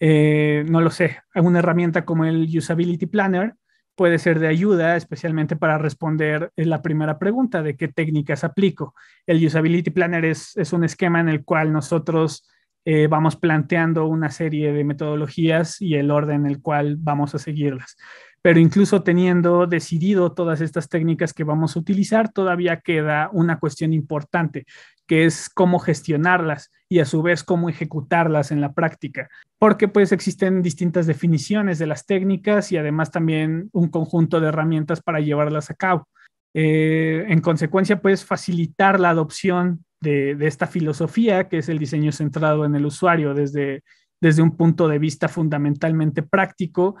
Speaker 1: Eh, no lo sé, una herramienta como el Usability Planner puede ser de ayuda, especialmente para responder la primera pregunta de qué técnicas aplico. El Usability Planner es, un esquema en el cual nosotros eh, vamos planteando una serie de metodologías y el orden en el cual vamos a seguirlas. Pero incluso teniendo decidido todas estas técnicas que vamos a utilizar, todavía queda una cuestión importante, que es cómo gestionarlas y a su vez cómo ejecutarlas en la práctica, porque pues existen distintas definiciones de las técnicas y además también un conjunto de herramientas para llevarlas a cabo. Eh, en consecuencia, pues facilitar la adopción de, esta filosofía, que es el diseño centrado en el usuario desde, desde un punto de vista fundamentalmente práctico,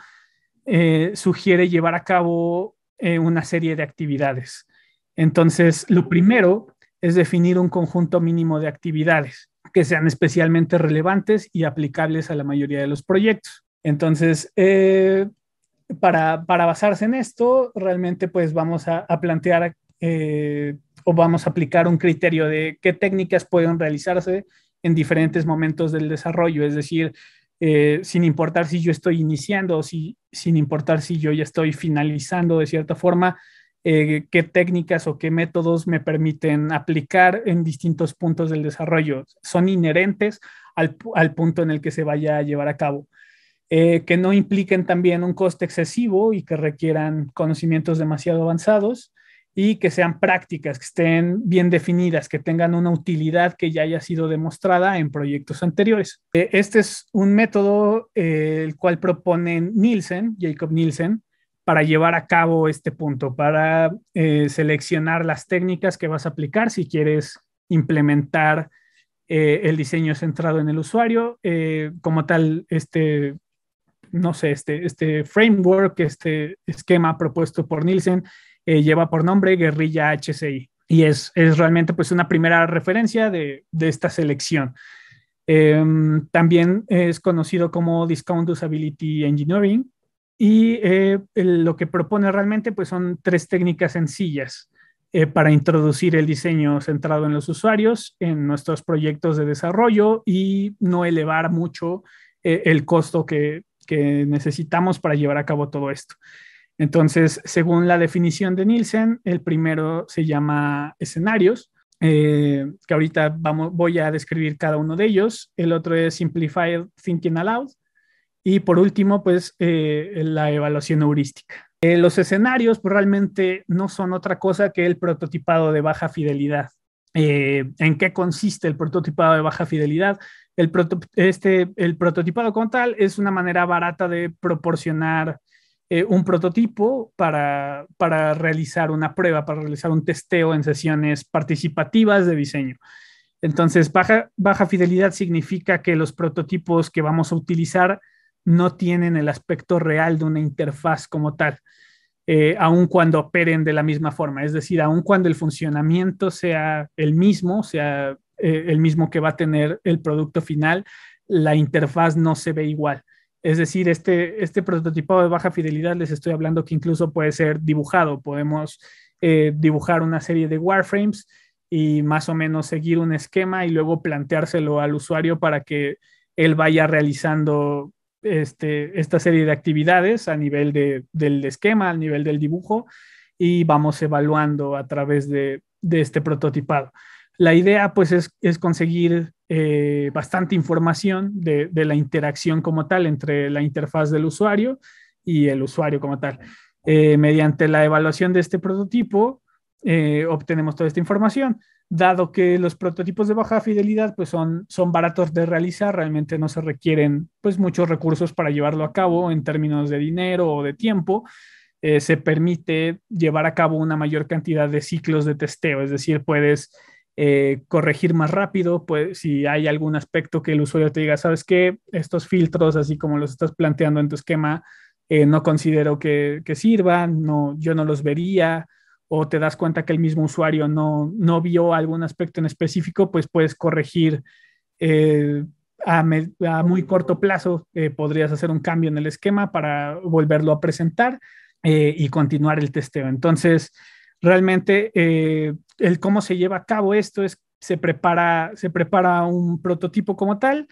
Speaker 1: eh, sugiere llevar a cabo eh, una serie de actividades. Entonces, lo primero es definir un conjunto mínimo de actividades que sean especialmente relevantes y aplicables a la mayoría de los proyectos. Entonces, eh, para, basarse en esto, realmente pues vamos a, plantear eh, o vamos a aplicar un criterio de qué técnicas pueden realizarse en diferentes momentos del desarrollo, es decir, eh, sin importar si yo estoy iniciando o si, sin importar si yo ya estoy finalizando de cierta forma, eh, qué técnicas o qué métodos me permiten aplicar en distintos puntos del desarrollo. Son inherentes al, punto en el que se vaya a llevar a cabo. Eh, que no impliquen también un coste excesivo y que requieran conocimientos demasiado avanzados y que sean prácticas, que estén bien definidas, que tengan una utilidad que ya haya sido demostrada en proyectos anteriores. Eh, este es un método el cual propone Nielsen, Jacob Nielsen, para llevar a cabo este punto, para eh, seleccionar las técnicas que vas a aplicar si quieres implementar eh, el diseño centrado en el usuario, eh, como tal, este, no sé, este, este framework, este esquema propuesto por Nielsen, lleva por nombre Guerrilla HCI y es, es realmente pues una primera referencia de, de esta selección. Em, también es conocido como Discount Usability Engineering, y eh, lo que propone realmente pues son tres técnicas sencillas eh, para introducir el diseño centrado en los usuarios en nuestros proyectos de desarrollo y no elevar mucho eh, el costo que, que, necesitamos para llevar a cabo todo esto. Entonces, según la definición de Nielsen, el primero se llama escenarios, que ahorita vamos, voy a describir cada uno de ellos. El otro es Simplified Thinking Aloud, y por último, pues eh, la evaluación heurística. Eh, los escenarios pues, realmente no son otra cosa que el prototipado de baja fidelidad. Eh, ¿En qué consiste el prototipado de baja fidelidad? El, este, el prototipado como tal es una manera barata de proporcionar un prototipo para, para realizar una prueba, para realizar un testeo en sesiones participativas de diseño. Entonces, baja, baja fidelidad significa que los prototipos que vamos a utilizar no tienen el aspecto real de una interfaz como tal, eh, aun cuando operen de la misma forma. Es decir, aun cuando el funcionamiento sea el mismo, sea eh, el mismo que va a tener el producto final, la interfaz no se ve igual. Es decir, este, este prototipado de baja fidelidad, les estoy hablando que incluso puede ser dibujado. Podemos eh, dibujar una serie de wireframes y más o menos seguir un esquema y luego planteárselo al usuario para que él vaya realizando este, esta serie de actividades a nivel del esquema, a nivel del dibujo, y vamos evaluando a través de, este prototipado. La idea pues es, conseguir eh, bastante información de, la interacción como tal entre la interfaz del usuario y el usuario como tal. Eh, mediante la evaluación de este prototipo eh, obtenemos toda esta información. Dado que los prototipos de baja fidelidad pues son, son baratos de realizar, realmente no se requieren pues muchos recursos para llevarlo a cabo en términos de dinero o de tiempo. Eh, se permite llevar a cabo una mayor cantidad de ciclos de testeo, es decir, puedes eh, corregir más rápido, pues si hay algún aspecto que el usuario te diga, sabes que estos filtros, así como los estás planteando en tu esquema, eh, no considero que, que, sirvan, no, yo no los vería, o te das cuenta que el mismo usuario no, no vio algún aspecto en específico, pues puedes corregir a, a, muy corto plazo, podrías hacer un cambio en el esquema para volverlo a presentar eh, y continuar el testeo. Entonces, realmente eh, el cómo se lleva a cabo esto es, se prepara, se prepara un prototipo como tal.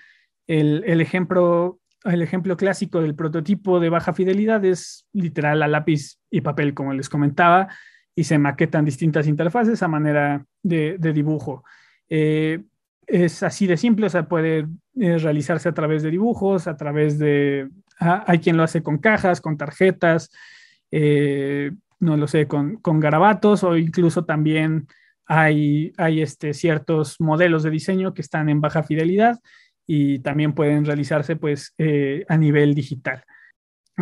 Speaker 1: El, el, ejemplo, el ejemplo clásico del prototipo de baja fidelidad es literal a lápiz y papel, como les comentaba, y se maquetan distintas interfaces a manera de, dibujo. Eh, es así de simple, o sea, puede realizarse a través de dibujos, a través de, ah, hay quien lo hace con cajas, con tarjetas, eh, no lo sé, con, garabatos o incluso también hay, hay este, ciertos modelos de diseño que están en baja fidelidad y también pueden realizarse pues eh, a nivel digital.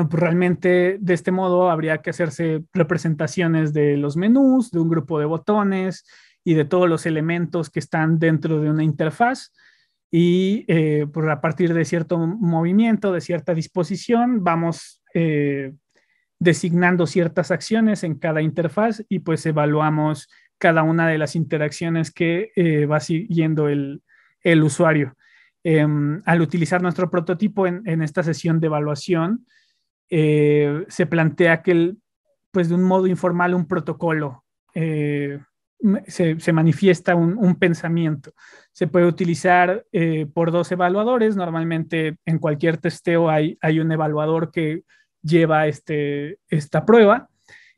Speaker 1: Pues, realmente de este modo habría que hacerse representaciones de los menús, de un grupo de botones y de todos los elementos que están dentro de una interfaz y eh, pues, a partir de cierto movimiento, de cierta disposición, vamos designando ciertas acciones en cada interfaz y pues evaluamos cada una de las interacciones que eh, va siguiendo el, usuario. Em, al utilizar nuestro prototipo en, esta sesión de evaluación, eh, se plantea que, el, pues de un modo informal, un protocolo eh, se, manifiesta un, pensamiento. Se puede utilizar por dos evaluadores. Normalmente en cualquier testeo hay, hay un evaluador que lleva este, esta prueba,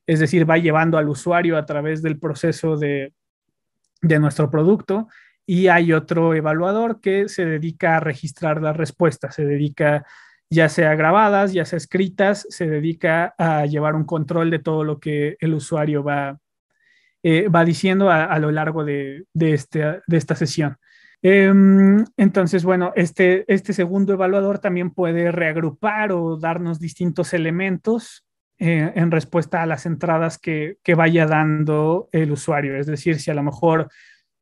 Speaker 1: es decir, va llevando al usuario a través del proceso de, de nuestro producto y hay otro evaluador que se dedica a registrar las respuestas, se dedica ya sea grabadas, ya sea escritas, se dedica a llevar un control de todo lo que el usuario va, eh, va diciendo a, lo largo de, de, este, de esta sesión. Em, entonces, bueno, este, este segundo evaluador también puede reagrupar o darnos distintos elementos eh, en respuesta a las entradas que, vaya dando el usuario. Es decir, si a lo mejor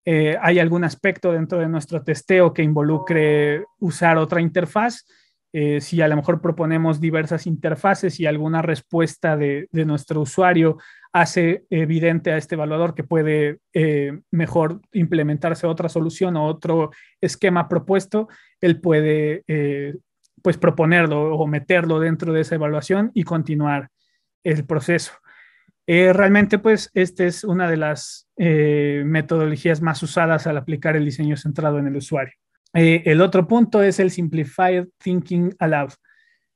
Speaker 1: eh, hay algún aspecto dentro de nuestro testeo que involucre usar otra interfaz, eh, si a lo mejor proponemos diversas interfaces y alguna respuesta de, nuestro usuario hace evidente a este evaluador que puede eh, mejor implementarse otra solución o otro esquema propuesto, él puede eh, pues proponerlo o meterlo dentro de esa evaluación y continuar el proceso. realmente, pues, esta es una de las metodologías más usadas al aplicar el diseño centrado en el usuario. Eh, el otro punto es el Simplified Thinking Aloud,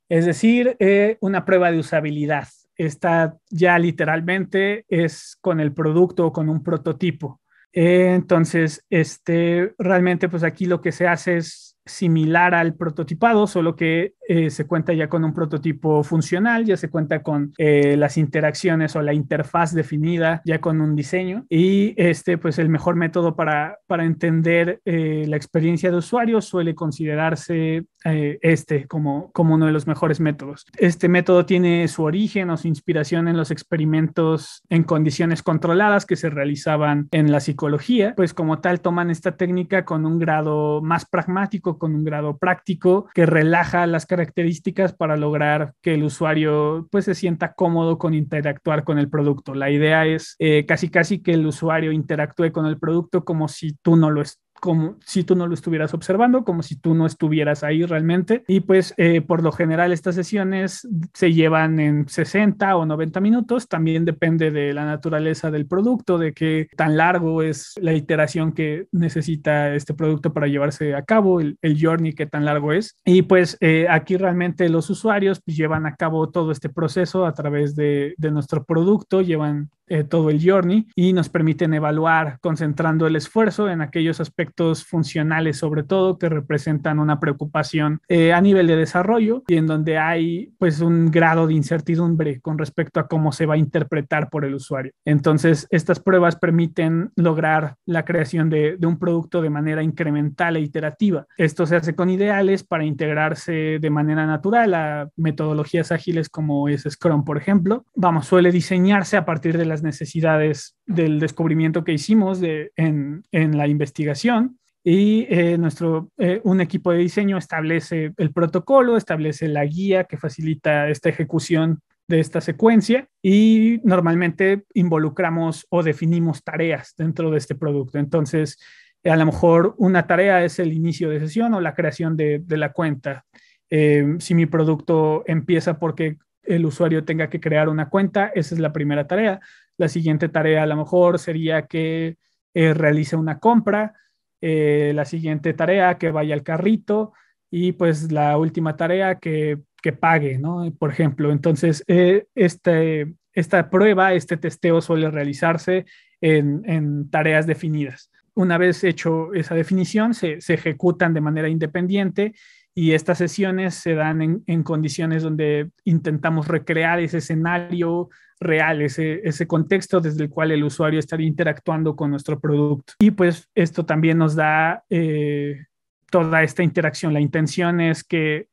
Speaker 1: es decir, eh, una prueba de usabilidad. Esta ya literalmente es con el producto o con un prototipo. Eh, entonces, este, realmente, pues aquí lo que se hace es similar al prototipado, solo que eh, se cuenta ya con un prototipo funcional, ya se cuenta con eh, las interacciones o la interfaz definida, ya con un diseño. Y este, pues el mejor método para, para entender eh, la experiencia de usuario suele considerarse este como, como uno de los mejores métodos. Este método tiene su origen o su inspiración en los experimentos en condiciones controladas que se realizaban en la psicología, pues como tal toman esta técnica con un grado más pragmático con un grado práctico que relaja las características para lograr que el usuario pues se sienta cómodo con interactuar con el producto. La idea es eh, casi casi que el usuario interactúe con el producto como si tú no lo como si tú no lo estuvieras observando, como si tú no estuvieras ahí realmente. Y pues eh, por lo general estas sesiones se llevan en 60 o 90 minutos, también depende de la naturaleza del producto, de qué tan largo es la iteración que necesita este producto para llevarse a cabo, el, journey qué tan largo es. Y pues eh, aquí realmente los usuarios pues, llevan a cabo todo este proceso a través de, de nuestro producto, llevan eh, todo el journey y nos permiten evaluar concentrando el esfuerzo en aquellos aspectos funcionales sobre todo que representan una preocupación eh, a nivel de desarrollo y en donde hay pues un grado de incertidumbre con respecto a cómo se va a interpretar por el usuario. Entonces, estas pruebas permiten lograr la creación de, de un producto de manera incremental e iterativa. Esto se hace con ideales para integrarse de manera natural a metodologías ágiles como es Scrum, por ejemplo. Vamos, suele diseñarse a partir de las necesidades del descubrimiento que hicimos en, en la investigación y eh, nuestro, eh, un equipo de diseño establece el protocolo, establece la guía que facilita esta ejecución de esta secuencia y normalmente involucramos o definimos tareas dentro de este producto. Entonces, a lo mejor una tarea es el inicio de sesión o la creación de, de la cuenta. Eh, si mi producto empieza porque el usuario tenga que crear una cuenta, esa es la primera tarea. La siguiente tarea a lo mejor sería que eh, realice una compra. Eh, la siguiente tarea que vaya al carrito y pues la última tarea que, que pague, ¿no? Por ejemplo, entonces este, esta prueba, este testeo suele realizarse en, en tareas definidas una vez hecho esa definición, se, ejecutan de manera independiente y estas sesiones se dan en, condiciones donde intentamos recrear ese escenario real, ese, ese, contexto desde el cual el usuario estaría interactuando con nuestro producto. Y pues esto también nos da eh, toda esta interacción. La intención es que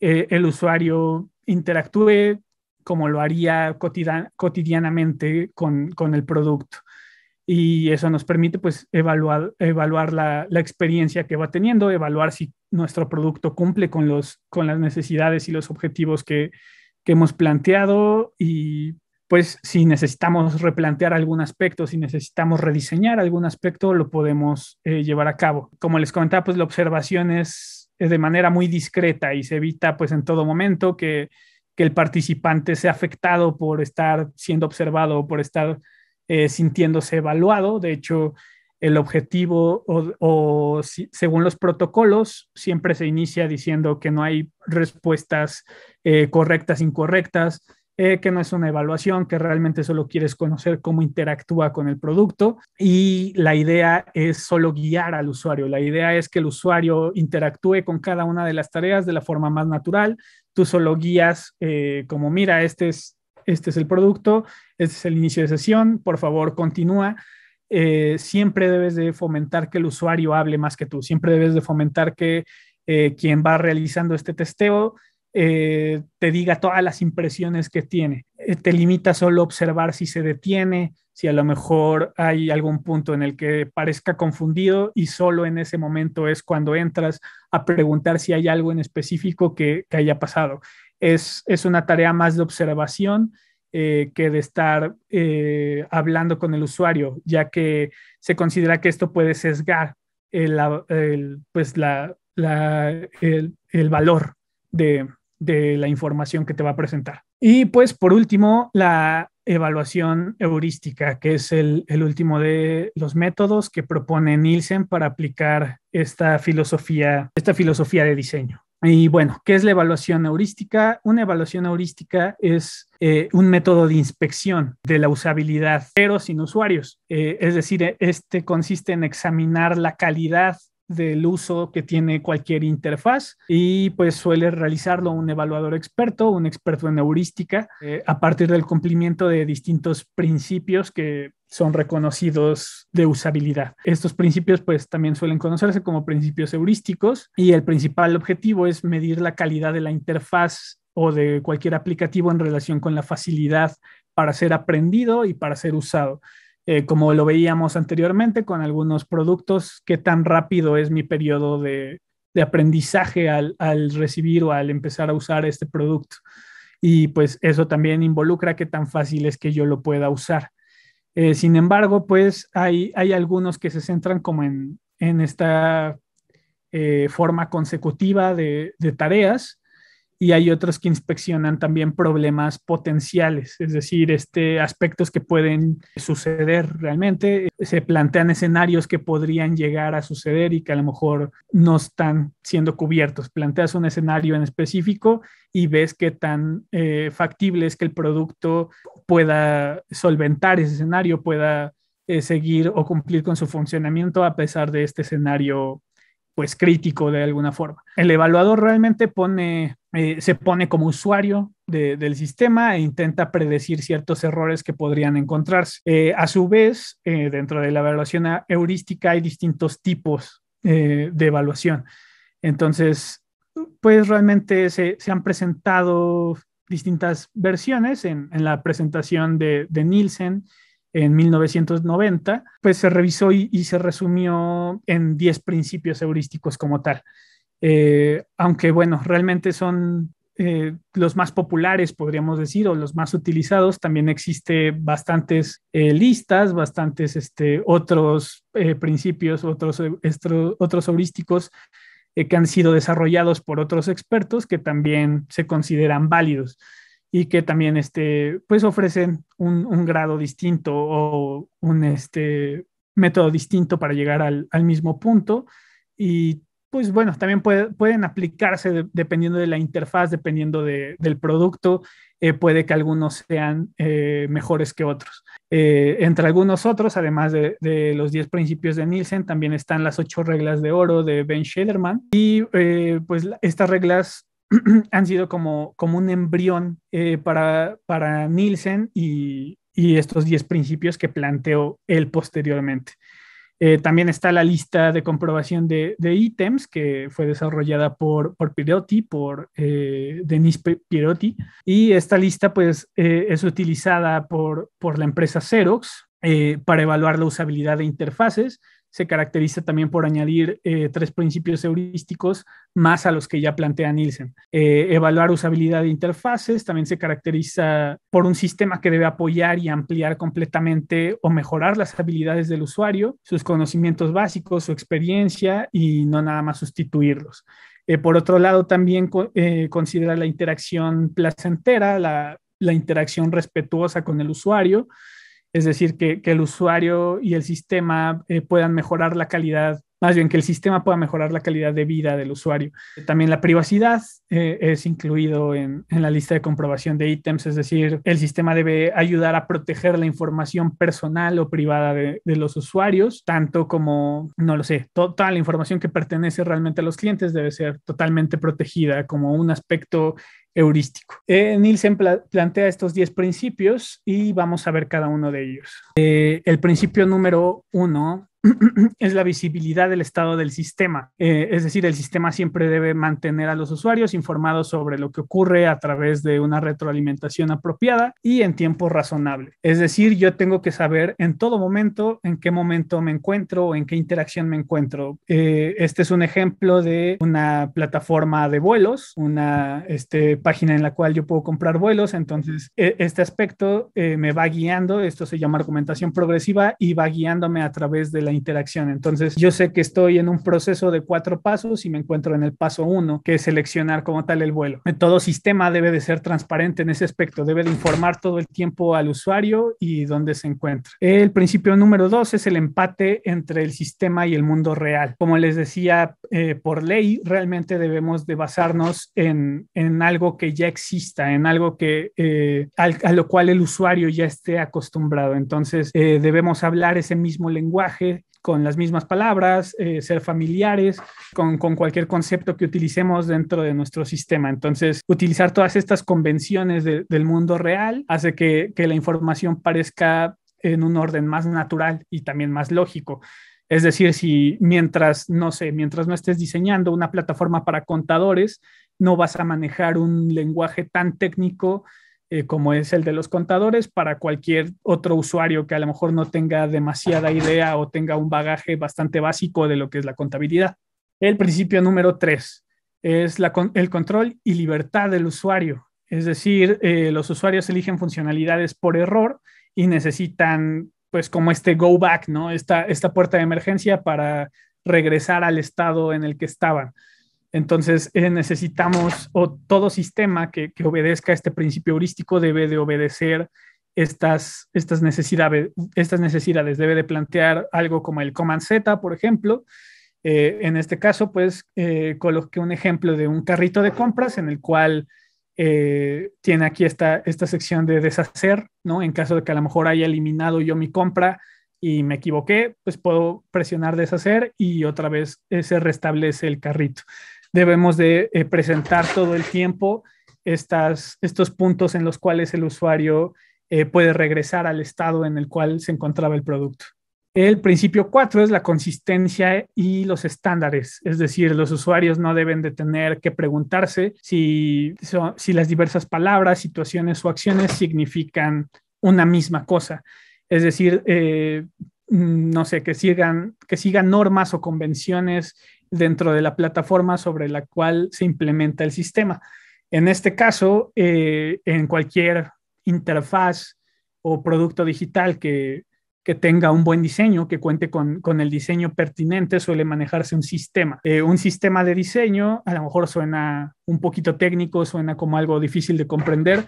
Speaker 1: eh, el usuario interactúe como lo haría cotidianamente con, con el producto y eso nos permite pues evaluar, evaluar la, la, experiencia que va teniendo, evaluar si nuestro producto cumple con, los, con las necesidades y los objetivos que, hemos planteado y pues si necesitamos replantear algún aspecto, si necesitamos rediseñar algún aspecto, lo podemos eh, llevar a cabo. Como les comentaba, pues la observación es, es, de manera muy discreta y se evita pues en todo momento que, que el participante sea afectado por estar siendo observado o por estar eh, sintiéndose evaluado. De hecho, el objetivo o, según los protocolos siempre se inicia diciendo que no hay respuestas eh, correctas, incorrectas, eh, que no es una evaluación, que realmente solo quieres conocer cómo interactúa con el producto y la idea es solo guiar al usuario. La idea es que el usuario interactúe con cada una de las tareas de la forma más natural. Tú solo guías como, mira, este es este es el producto, este es el inicio de sesión, por favor continúa. Eh, siempre debes de fomentar que el usuario hable más que tú, siempre debes de fomentar que eh, quien va realizando este testeo eh, te diga todas las impresiones que tiene. te limita solo a observar si se detiene, si a lo mejor hay algún punto en el que parezca confundido y solo en ese momento es cuando entras a preguntar si hay algo en específico que, que haya pasado es, una tarea más de observación eh, que de estar eh, hablando con el usuario, ya que se considera que esto puede sesgar el, pues la, el, valor de, la información que te va a presentar. Y pues por último, la evaluación heurística, que es el, el, último de los métodos que propone Nielsen para aplicar esta filosofía, esta filosofía de diseño. Y bueno, ¿qué es la evaluación heurística? Una evaluación heurística es eh, un método de inspección de la usabilidad, pero sin usuarios. Eh, es decir, este consiste en examinar la calidad del uso que tiene cualquier interfaz y pues suele realizarlo un evaluador experto, un experto en heurística, eh, a partir del cumplimiento de distintos principios que son reconocidos de usabilidad. Estos principios pues también suelen conocerse como principios heurísticos y el principal objetivo es medir la calidad de la interfaz o de cualquier aplicativo en relación con la facilidad para ser aprendido y para ser usado. Eh, como lo veíamos anteriormente con algunos productos, qué tan rápido es mi periodo de, aprendizaje al, recibir o al empezar a usar este producto. Y pues eso también involucra qué tan fácil es que yo lo pueda usar. Eh, sin embargo, pues hay, hay, algunos que se centran como en, esta eh, forma consecutiva de, tareas y hay otros que inspeccionan también problemas potenciales, es decir, este, aspectos que pueden suceder realmente. Se plantean escenarios que podrían llegar a suceder y que a lo mejor no están siendo cubiertos. Planteas un escenario en específico y ves qué tan eh, factible es que el producto pueda solventar ese escenario, pueda eh, seguir o cumplir con su funcionamiento a pesar de este escenario pues crítico de alguna forma. El evaluador realmente pone, eh, se pone como usuario del sistema e intenta predecir ciertos errores que podrían encontrarse. Eh, a su vez, eh, dentro de la evaluación heurística hay distintos tipos de evaluación. Entonces, pues realmente se, han presentado distintas versiones en, la presentación de, de Nielsen en 1990, pues se revisó y, se resumió en 10 principios heurísticos como tal. Eh, aunque bueno, realmente son eh, los más populares, podríamos decir, o los más utilizados, también existe bastantes eh, listas, bastantes este, otros principios, otros, otros heurísticos que han sido desarrollados por otros expertos que también se consideran válidos y que también este, pues ofrecen un, grado distinto o un este, método distinto para llegar al, mismo punto. Y pues bueno, también pueden aplicarse dependiendo de la interfaz, dependiendo del producto. Eh, puede que algunos sean eh, mejores que otros. Eh, entre algunos otros, además de, de, los 10 principios de Nielsen, también están las 8 reglas de oro de Ben Schederman. Y pues estas reglas han sido como, como un embrión eh, para, para Nielsen y, y estos 10 principios que planteó él posteriormente. Eh, también está la lista de comprobación de, de ítems que fue desarrollada por, por Pirotti, por eh, Denis Pirotti. Y esta lista pues es utilizada por, por la empresa Xerox para evaluar la usabilidad de interfaces se caracteriza también por añadir eh, tres principios heurísticos más a los que ya plantea Nielsen. Eh, evaluar usabilidad de interfaces también se caracteriza por un sistema que debe apoyar y ampliar completamente o mejorar las habilidades del usuario, sus conocimientos básicos, su experiencia y no nada más sustituirlos. Eh, por otro lado, también considera la interacción placentera, la, la interacción respetuosa con el usuario, es decir, que, el usuario y el sistema eh, puedan mejorar la calidad, más bien que el sistema pueda mejorar la calidad de vida del usuario. También la privacidad eh, es incluido en, la lista de comprobación de ítems, es decir, el sistema debe ayudar a proteger la información personal o privada de, los usuarios, tanto como, no lo sé, toda la información que pertenece realmente a los clientes debe ser totalmente protegida como un aspecto heurístico. Eh, Nielsen plantea estos 10 principios y vamos a ver cada uno de ellos. Eh, el principio número uno es la visibilidad del estado del sistema. Eh, es decir, el sistema siempre debe mantener a los usuarios informados sobre lo que ocurre a través de una retroalimentación apropiada y en tiempo razonable. Es decir, yo tengo que saber en todo momento en qué momento me encuentro en qué interacción me encuentro. Eh, este es un ejemplo de una plataforma de vuelos, una este, página en la cual yo puedo comprar vuelos. Entonces, e, este aspecto eh, me va guiando. Esto se llama argumentación progresiva y va guiándome a través de la interacción. Entonces, yo sé que estoy en un proceso de cuatro pasos y me encuentro en el paso uno, que es seleccionar como tal el vuelo. Todo sistema debe de ser transparente en ese aspecto, debe de informar todo el tiempo al usuario y dónde se encuentra. El principio número dos es el empate entre el sistema y el mundo real. Como les decía, eh, por ley, realmente debemos de basarnos en, en algo que ya exista, en algo que eh, a lo cual el usuario ya esté acostumbrado. Entonces, eh, debemos hablar ese mismo lenguaje con las mismas palabras, eh, ser familiares con, cualquier concepto que utilicemos dentro de nuestro sistema. Entonces, utilizar todas estas convenciones del mundo real hace que, que la información parezca en un orden más natural y también más lógico. Es decir, si mientras, no sé, mientras no estés diseñando una plataforma para contadores, no vas a manejar un lenguaje tan técnico eh, como es el de los contadores, para cualquier otro usuario que a lo mejor no tenga demasiada idea o tenga un bagaje bastante básico de lo que es la contabilidad. El principio número tres es el control y libertad del usuario. Es decir, eh, los usuarios eligen funcionalidades por error y necesitan, pues, como este go back, ¿no? Esta, esta puerta de emergencia para regresar al estado en el que estaban. Entonces necesitamos, o todo sistema que, que, obedezca este principio heurístico debe de obedecer estas, estas, necesidades, estas necesidades. Debe de plantear algo como el command Z, por ejemplo. Eh, en este caso, pues eh, coloqué un ejemplo de un carrito de compras en el cual eh, tiene aquí esta, esta sección de deshacer, ¿no? En caso de que a lo mejor haya eliminado yo mi compra y me equivoqué, pues puedo presionar deshacer y otra vez se restablece el carrito. Debemos de presentar todo el tiempo estas, estos puntos en los cuales el usuario eh, puede regresar al estado en el cual se encontraba el producto. El principio 4 es la consistencia y los estándares, es decir, los usuarios no deben de tener que preguntarse si, si las diversas palabras, situaciones o acciones significan una misma cosa. Es decir, eh, no sé, que sigan, que sigan normas o convenciones dentro de la plataforma sobre la cual se implementa el sistema. En este caso, eh, en cualquier interfaz o producto digital que, tenga un buen diseño, que cuente con, el diseño pertinente, suele manejarse un sistema. Eh, un sistema de diseño a lo mejor suena un poquito técnico, suena como algo difícil de comprender,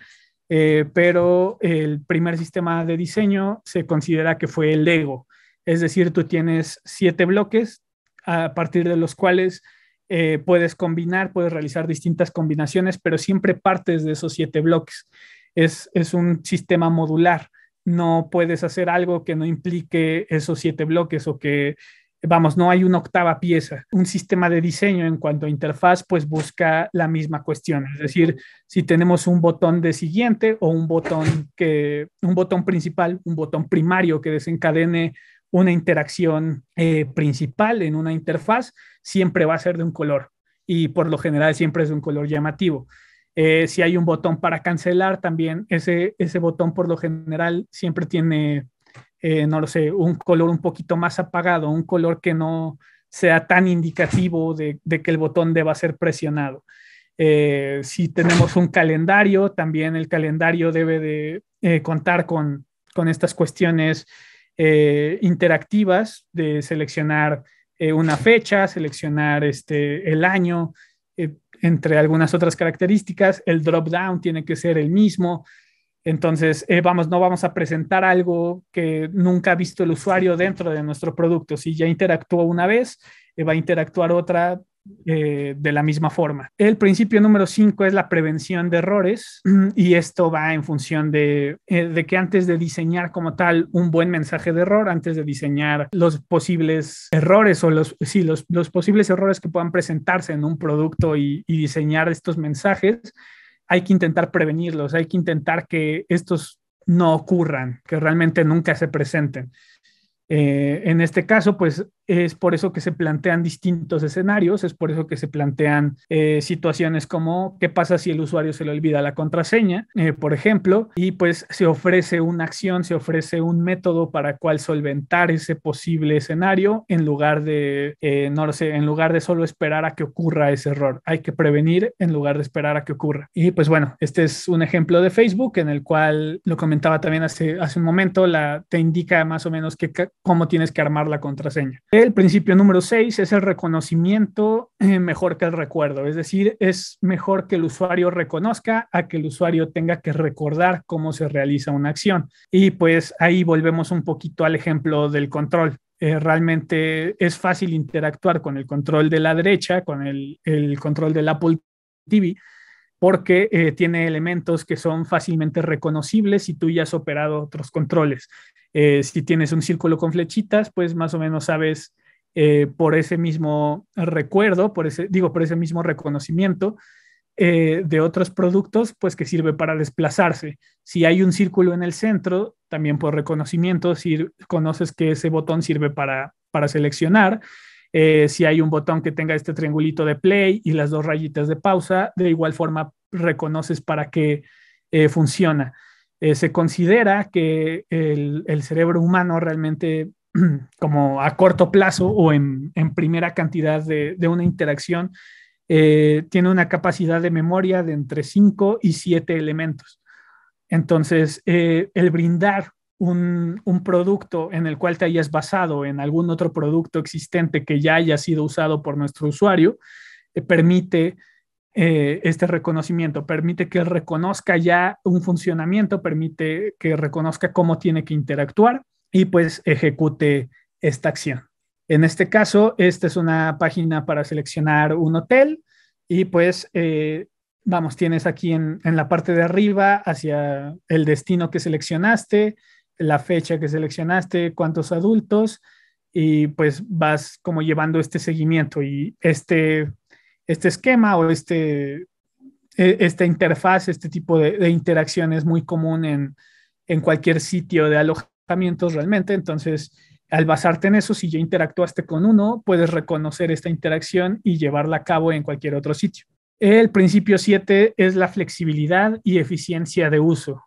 Speaker 1: eh, pero el primer sistema de diseño se considera que fue el Lego. Es decir, tú tienes siete bloques a partir de los cuales eh, puedes combinar, puedes realizar distintas combinaciones, pero siempre partes de esos siete bloques es, un sistema modular. No puedes hacer algo que no implique esos siete bloques o que, vamos, no hay una octava pieza. Un sistema de diseño en cuanto a interfaz, pues busca la misma cuestión. Es decir, si tenemos un botón de siguiente o un botón que, un botón principal, un botón primario que desencadene una interacción eh, principal en una interfaz, siempre va a ser de un color y por lo general siempre es de un color llamativo. Eh, si hay un botón para cancelar, también ese, ese botón por lo general siempre tiene, eh, no lo sé, un color un poquito más apagado, un color que no sea tan indicativo de, que el botón deba ser presionado. Si tenemos un calendario, también el calendario debe de contar con, con, estas cuestiones interactivas de seleccionar una fecha, seleccionar este, el año, entre algunas otras características. El drop down tiene que ser el mismo. Entonces, eh, vamos, no vamos a presentar algo que nunca ha visto el usuario dentro de nuestro producto. Si ya interactuó una vez, eh, va a interactuar otra eh, de la misma forma. El principio número 5 es la prevención de errores y esto va en función de, eh, de, que antes de diseñar como tal un buen mensaje de error, antes de diseñar los posibles errores o los, sí, los, los posibles errores que puedan presentarse en un producto y, diseñar estos mensajes, hay que intentar prevenirlos, hay que intentar que estos no ocurran, que realmente nunca se presenten. Eh, en este caso, pues es por eso que se plantean distintos escenarios, es por eso que se plantean eh, situaciones como qué pasa si el usuario se le olvida la contraseña, eh, por ejemplo, y pues se ofrece una acción, se ofrece un método para cual solventar ese posible escenario en lugar de, no lo sé, en lugar de solo esperar a que ocurra ese error. Hay que prevenir en lugar de esperar a que ocurra. Y pues bueno, este es un ejemplo de Facebook en el cual lo comentaba también hace, un momento, te indica más o menos que cómo tienes que armar la contraseña. El principio número 6 es el reconocimiento eh, mejor que el recuerdo, es decir, es mejor que el usuario reconozca a que el usuario tenga que recordar cómo se realiza una acción. Y pues ahí volvemos un poquito al ejemplo del control. Eh, realmente es fácil interactuar con el control de la derecha, con el, el control del Apple TV, porque eh, tiene elementos que son fácilmente reconocibles si tú ya has operado otros controles. Eh, si tienes un círculo con flechitas, pues más o menos sabes eh, por ese mismo recuerdo, por ese, digo, por ese mismo reconocimiento de otros productos, pues que sirve para desplazarse. Si hay un círculo en el centro, también por reconocimiento, si conoces que ese botón sirve para, para seleccionar. Eh, si hay un botón que tenga este triangulito de play y las dos rayitas de pausa, de igual forma reconoces para qué eh, funciona. Eh, se considera que el, cerebro humano realmente, como a corto plazo o en, primera cantidad de, de una interacción, tiene una capacidad de memoria de entre 5 y 7 elementos. Entonces, el brindar un, producto en el cual te hayas basado en algún otro producto existente que ya haya sido usado por nuestro usuario, permite este reconocimiento, permite que reconozca ya un funcionamiento, permite que reconozca cómo tiene que interactuar y pues ejecute esta acción. En este caso, esta es una página para seleccionar un hotel y pues vamos, tienes aquí en, la parte de arriba hacia el destino que seleccionaste, la fecha que seleccionaste, cuántos adultos, y pues vas como llevando este seguimiento y este, este esquema o este, e, esta interfaz, este tipo de, interacción es muy común en, en cualquier sitio de alojamientos realmente. Entonces, al basarte en eso, si ya interactuaste con uno, puedes reconocer esta interacción y llevarla a cabo en cualquier otro sitio. El principio 7 es la flexibilidad y eficiencia de uso,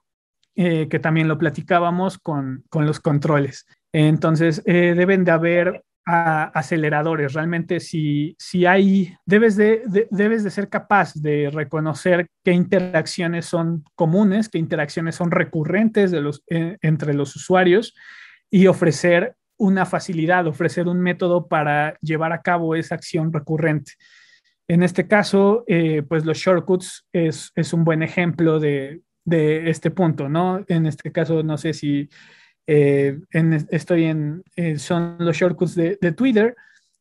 Speaker 1: eh, que también lo platicábamos con, los controles. Entonces, eh, deben de haber aceleradores. Realmente, si, si hay, debes de, debes de ser capaz de reconocer qué interacciones son comunes, qué interacciones son recurrentes de los, eh, entre los usuarios y ofrecer una facilidad, ofrecer un método para llevar a cabo esa acción recurrente. En este caso, eh, pues los shortcuts es, un buen ejemplo de, este punto, ¿no? En este caso, no sé si eh, estoy en, eh, son los shortcuts de, Twitter.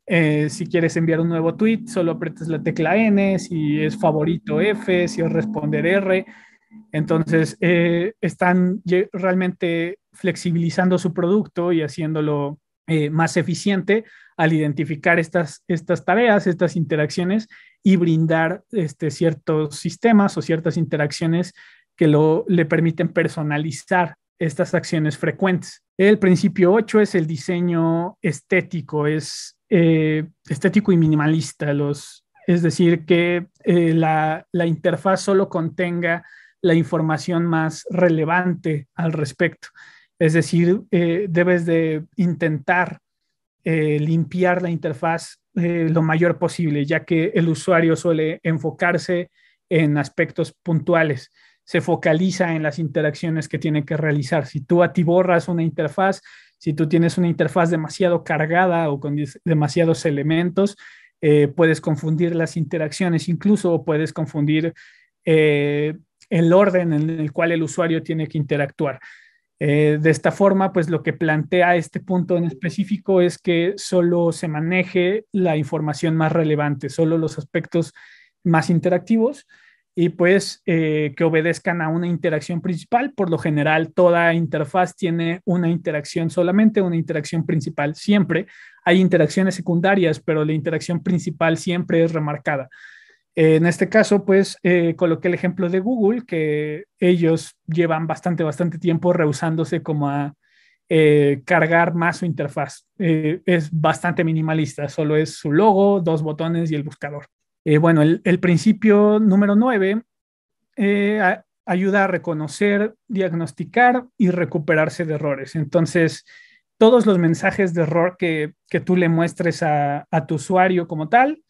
Speaker 1: si quieres enviar un nuevo tweet, solo apretas la tecla N, si es favorito F, si es responder R. Entonces, están realmente flexibilizando su producto y haciéndolo más eficiente al identificar estas, estas tareas, estas interacciones y brindar este, ciertos sistemas o ciertas interacciones que lo, le permiten personalizar estas acciones frecuentes. El principio 8 es el diseño estético, es eh, estético y minimalista, los, es decir, que eh, la, la interfaz solo contenga la información más relevante al respecto. Es decir, eh, debes de intentar limpiar la interfaz lo mayor posible, ya que el usuario suele enfocarse en aspectos puntuales, se focaliza en las interacciones que tiene que realizar. Si tú atiborras una interfaz, si tú tienes una interfaz demasiado cargada o con demasiados elementos, eh, puedes confundir las interacciones, incluso puedes confundir el orden en el cual el usuario tiene que interactuar. Eh, de esta forma, pues lo que plantea este punto en específico es que solo se maneje la información más relevante, solo los aspectos más interactivos y pues eh, que obedezcan a una interacción principal. Por lo general, toda interfaz tiene una interacción solamente, una interacción principal siempre. Hay interacciones secundarias, pero la interacción principal siempre es remarcada. En este caso, pues eh, coloqué el ejemplo de Google, que ellos llevan bastante, bastante tiempo rehusándose como a eh, cargar más su interfaz. Eh, es bastante minimalista, solo es su logo, dos botones y el buscador. Bueno, el, principio número 9 ayuda a reconocer, diagnosticar y recuperarse de errores. Entonces, todos los mensajes de error que, que tú le muestres a, a tu usuario como tal,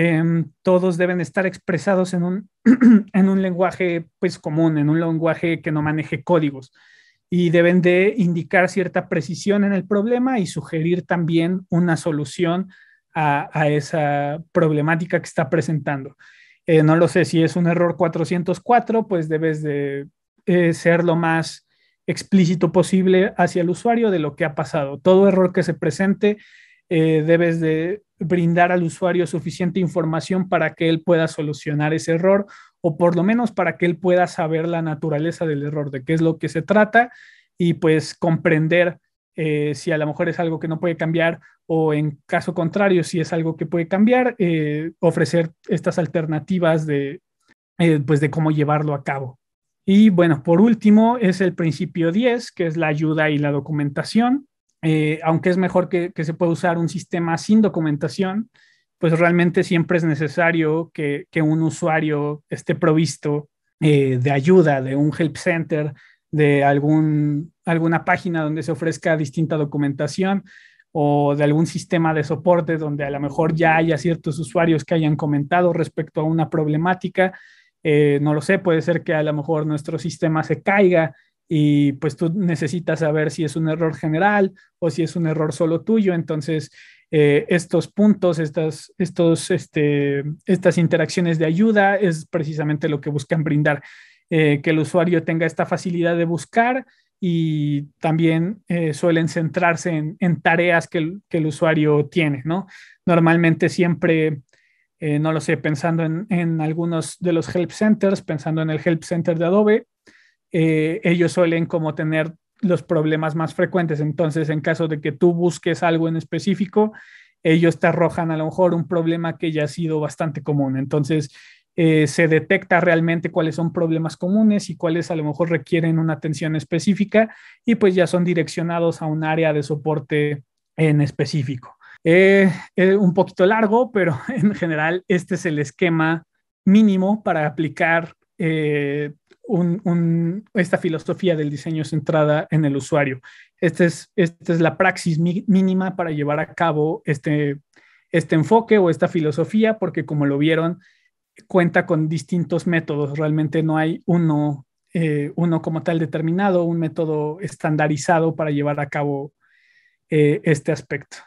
Speaker 1: Em, todos deben estar expresados en un, en un lenguaje pues común, en un lenguaje que no maneje códigos y deben de indicar cierta precisión en el problema y sugerir también una solución a, esa problemática que está presentando. Eh, no lo sé si es un error 404, pues debes de eh, ser lo más explícito posible hacia el usuario de lo que ha pasado. Todo error que se presente eh, debes de brindar al usuario suficiente información para que él pueda solucionar ese error o por lo menos para que él pueda saber la naturaleza del error, de qué es lo que se trata y pues comprender eh, si a lo mejor es algo que no puede cambiar o en caso contrario, si es algo que puede cambiar, eh, ofrecer estas alternativas de, pues de cómo llevarlo a cabo. Y bueno, por último es el principio 10, que es la ayuda y la documentación. Eh, aunque es mejor que, se pueda usar un sistema sin documentación, pues realmente siempre es necesario que, un usuario esté provisto eh, de ayuda, de un help center, de algún, alguna página donde se ofrezca distinta documentación o de algún sistema de soporte donde a lo mejor ya haya ciertos usuarios que hayan comentado respecto a una problemática. Eh, no lo sé, puede ser que a lo mejor nuestro sistema se caiga y pues tú necesitas saber si es un error general o si es un error solo tuyo. Entonces, estos puntos, estas, estos, este, estas interacciones de ayuda, es precisamente lo que buscan brindar, que el usuario tenga esta facilidad de buscar y también suelen centrarse en, tareas que el, que el, usuario tiene, ¿no? Normalmente siempre eh, no lo sé, pensando en, algunos de los help centers, pensando en el help center de Adobe, eh, ellos suelen como tener los problemas más frecuentes. Entonces, en caso de que tú busques algo en específico, ellos te arrojan a lo mejor un problema que ya ha sido bastante común. Entonces, eh, se detecta realmente cuáles son problemas comunes y cuáles a lo mejor requieren una atención específica y pues ya son direccionados a un área de soporte en específico. Es un poquito largo, pero en general este es el esquema mínimo para aplicar eh, esta filosofía del diseño centrada en el usuario. Esta es, esta es la praxis mínima para llevar a cabo este, este enfoque o esta filosofía, porque como lo vieron, cuenta con distintos métodos. Realmente no hay uno, eh, uno como tal determinado, un método estandarizado para llevar a cabo eh, este aspecto.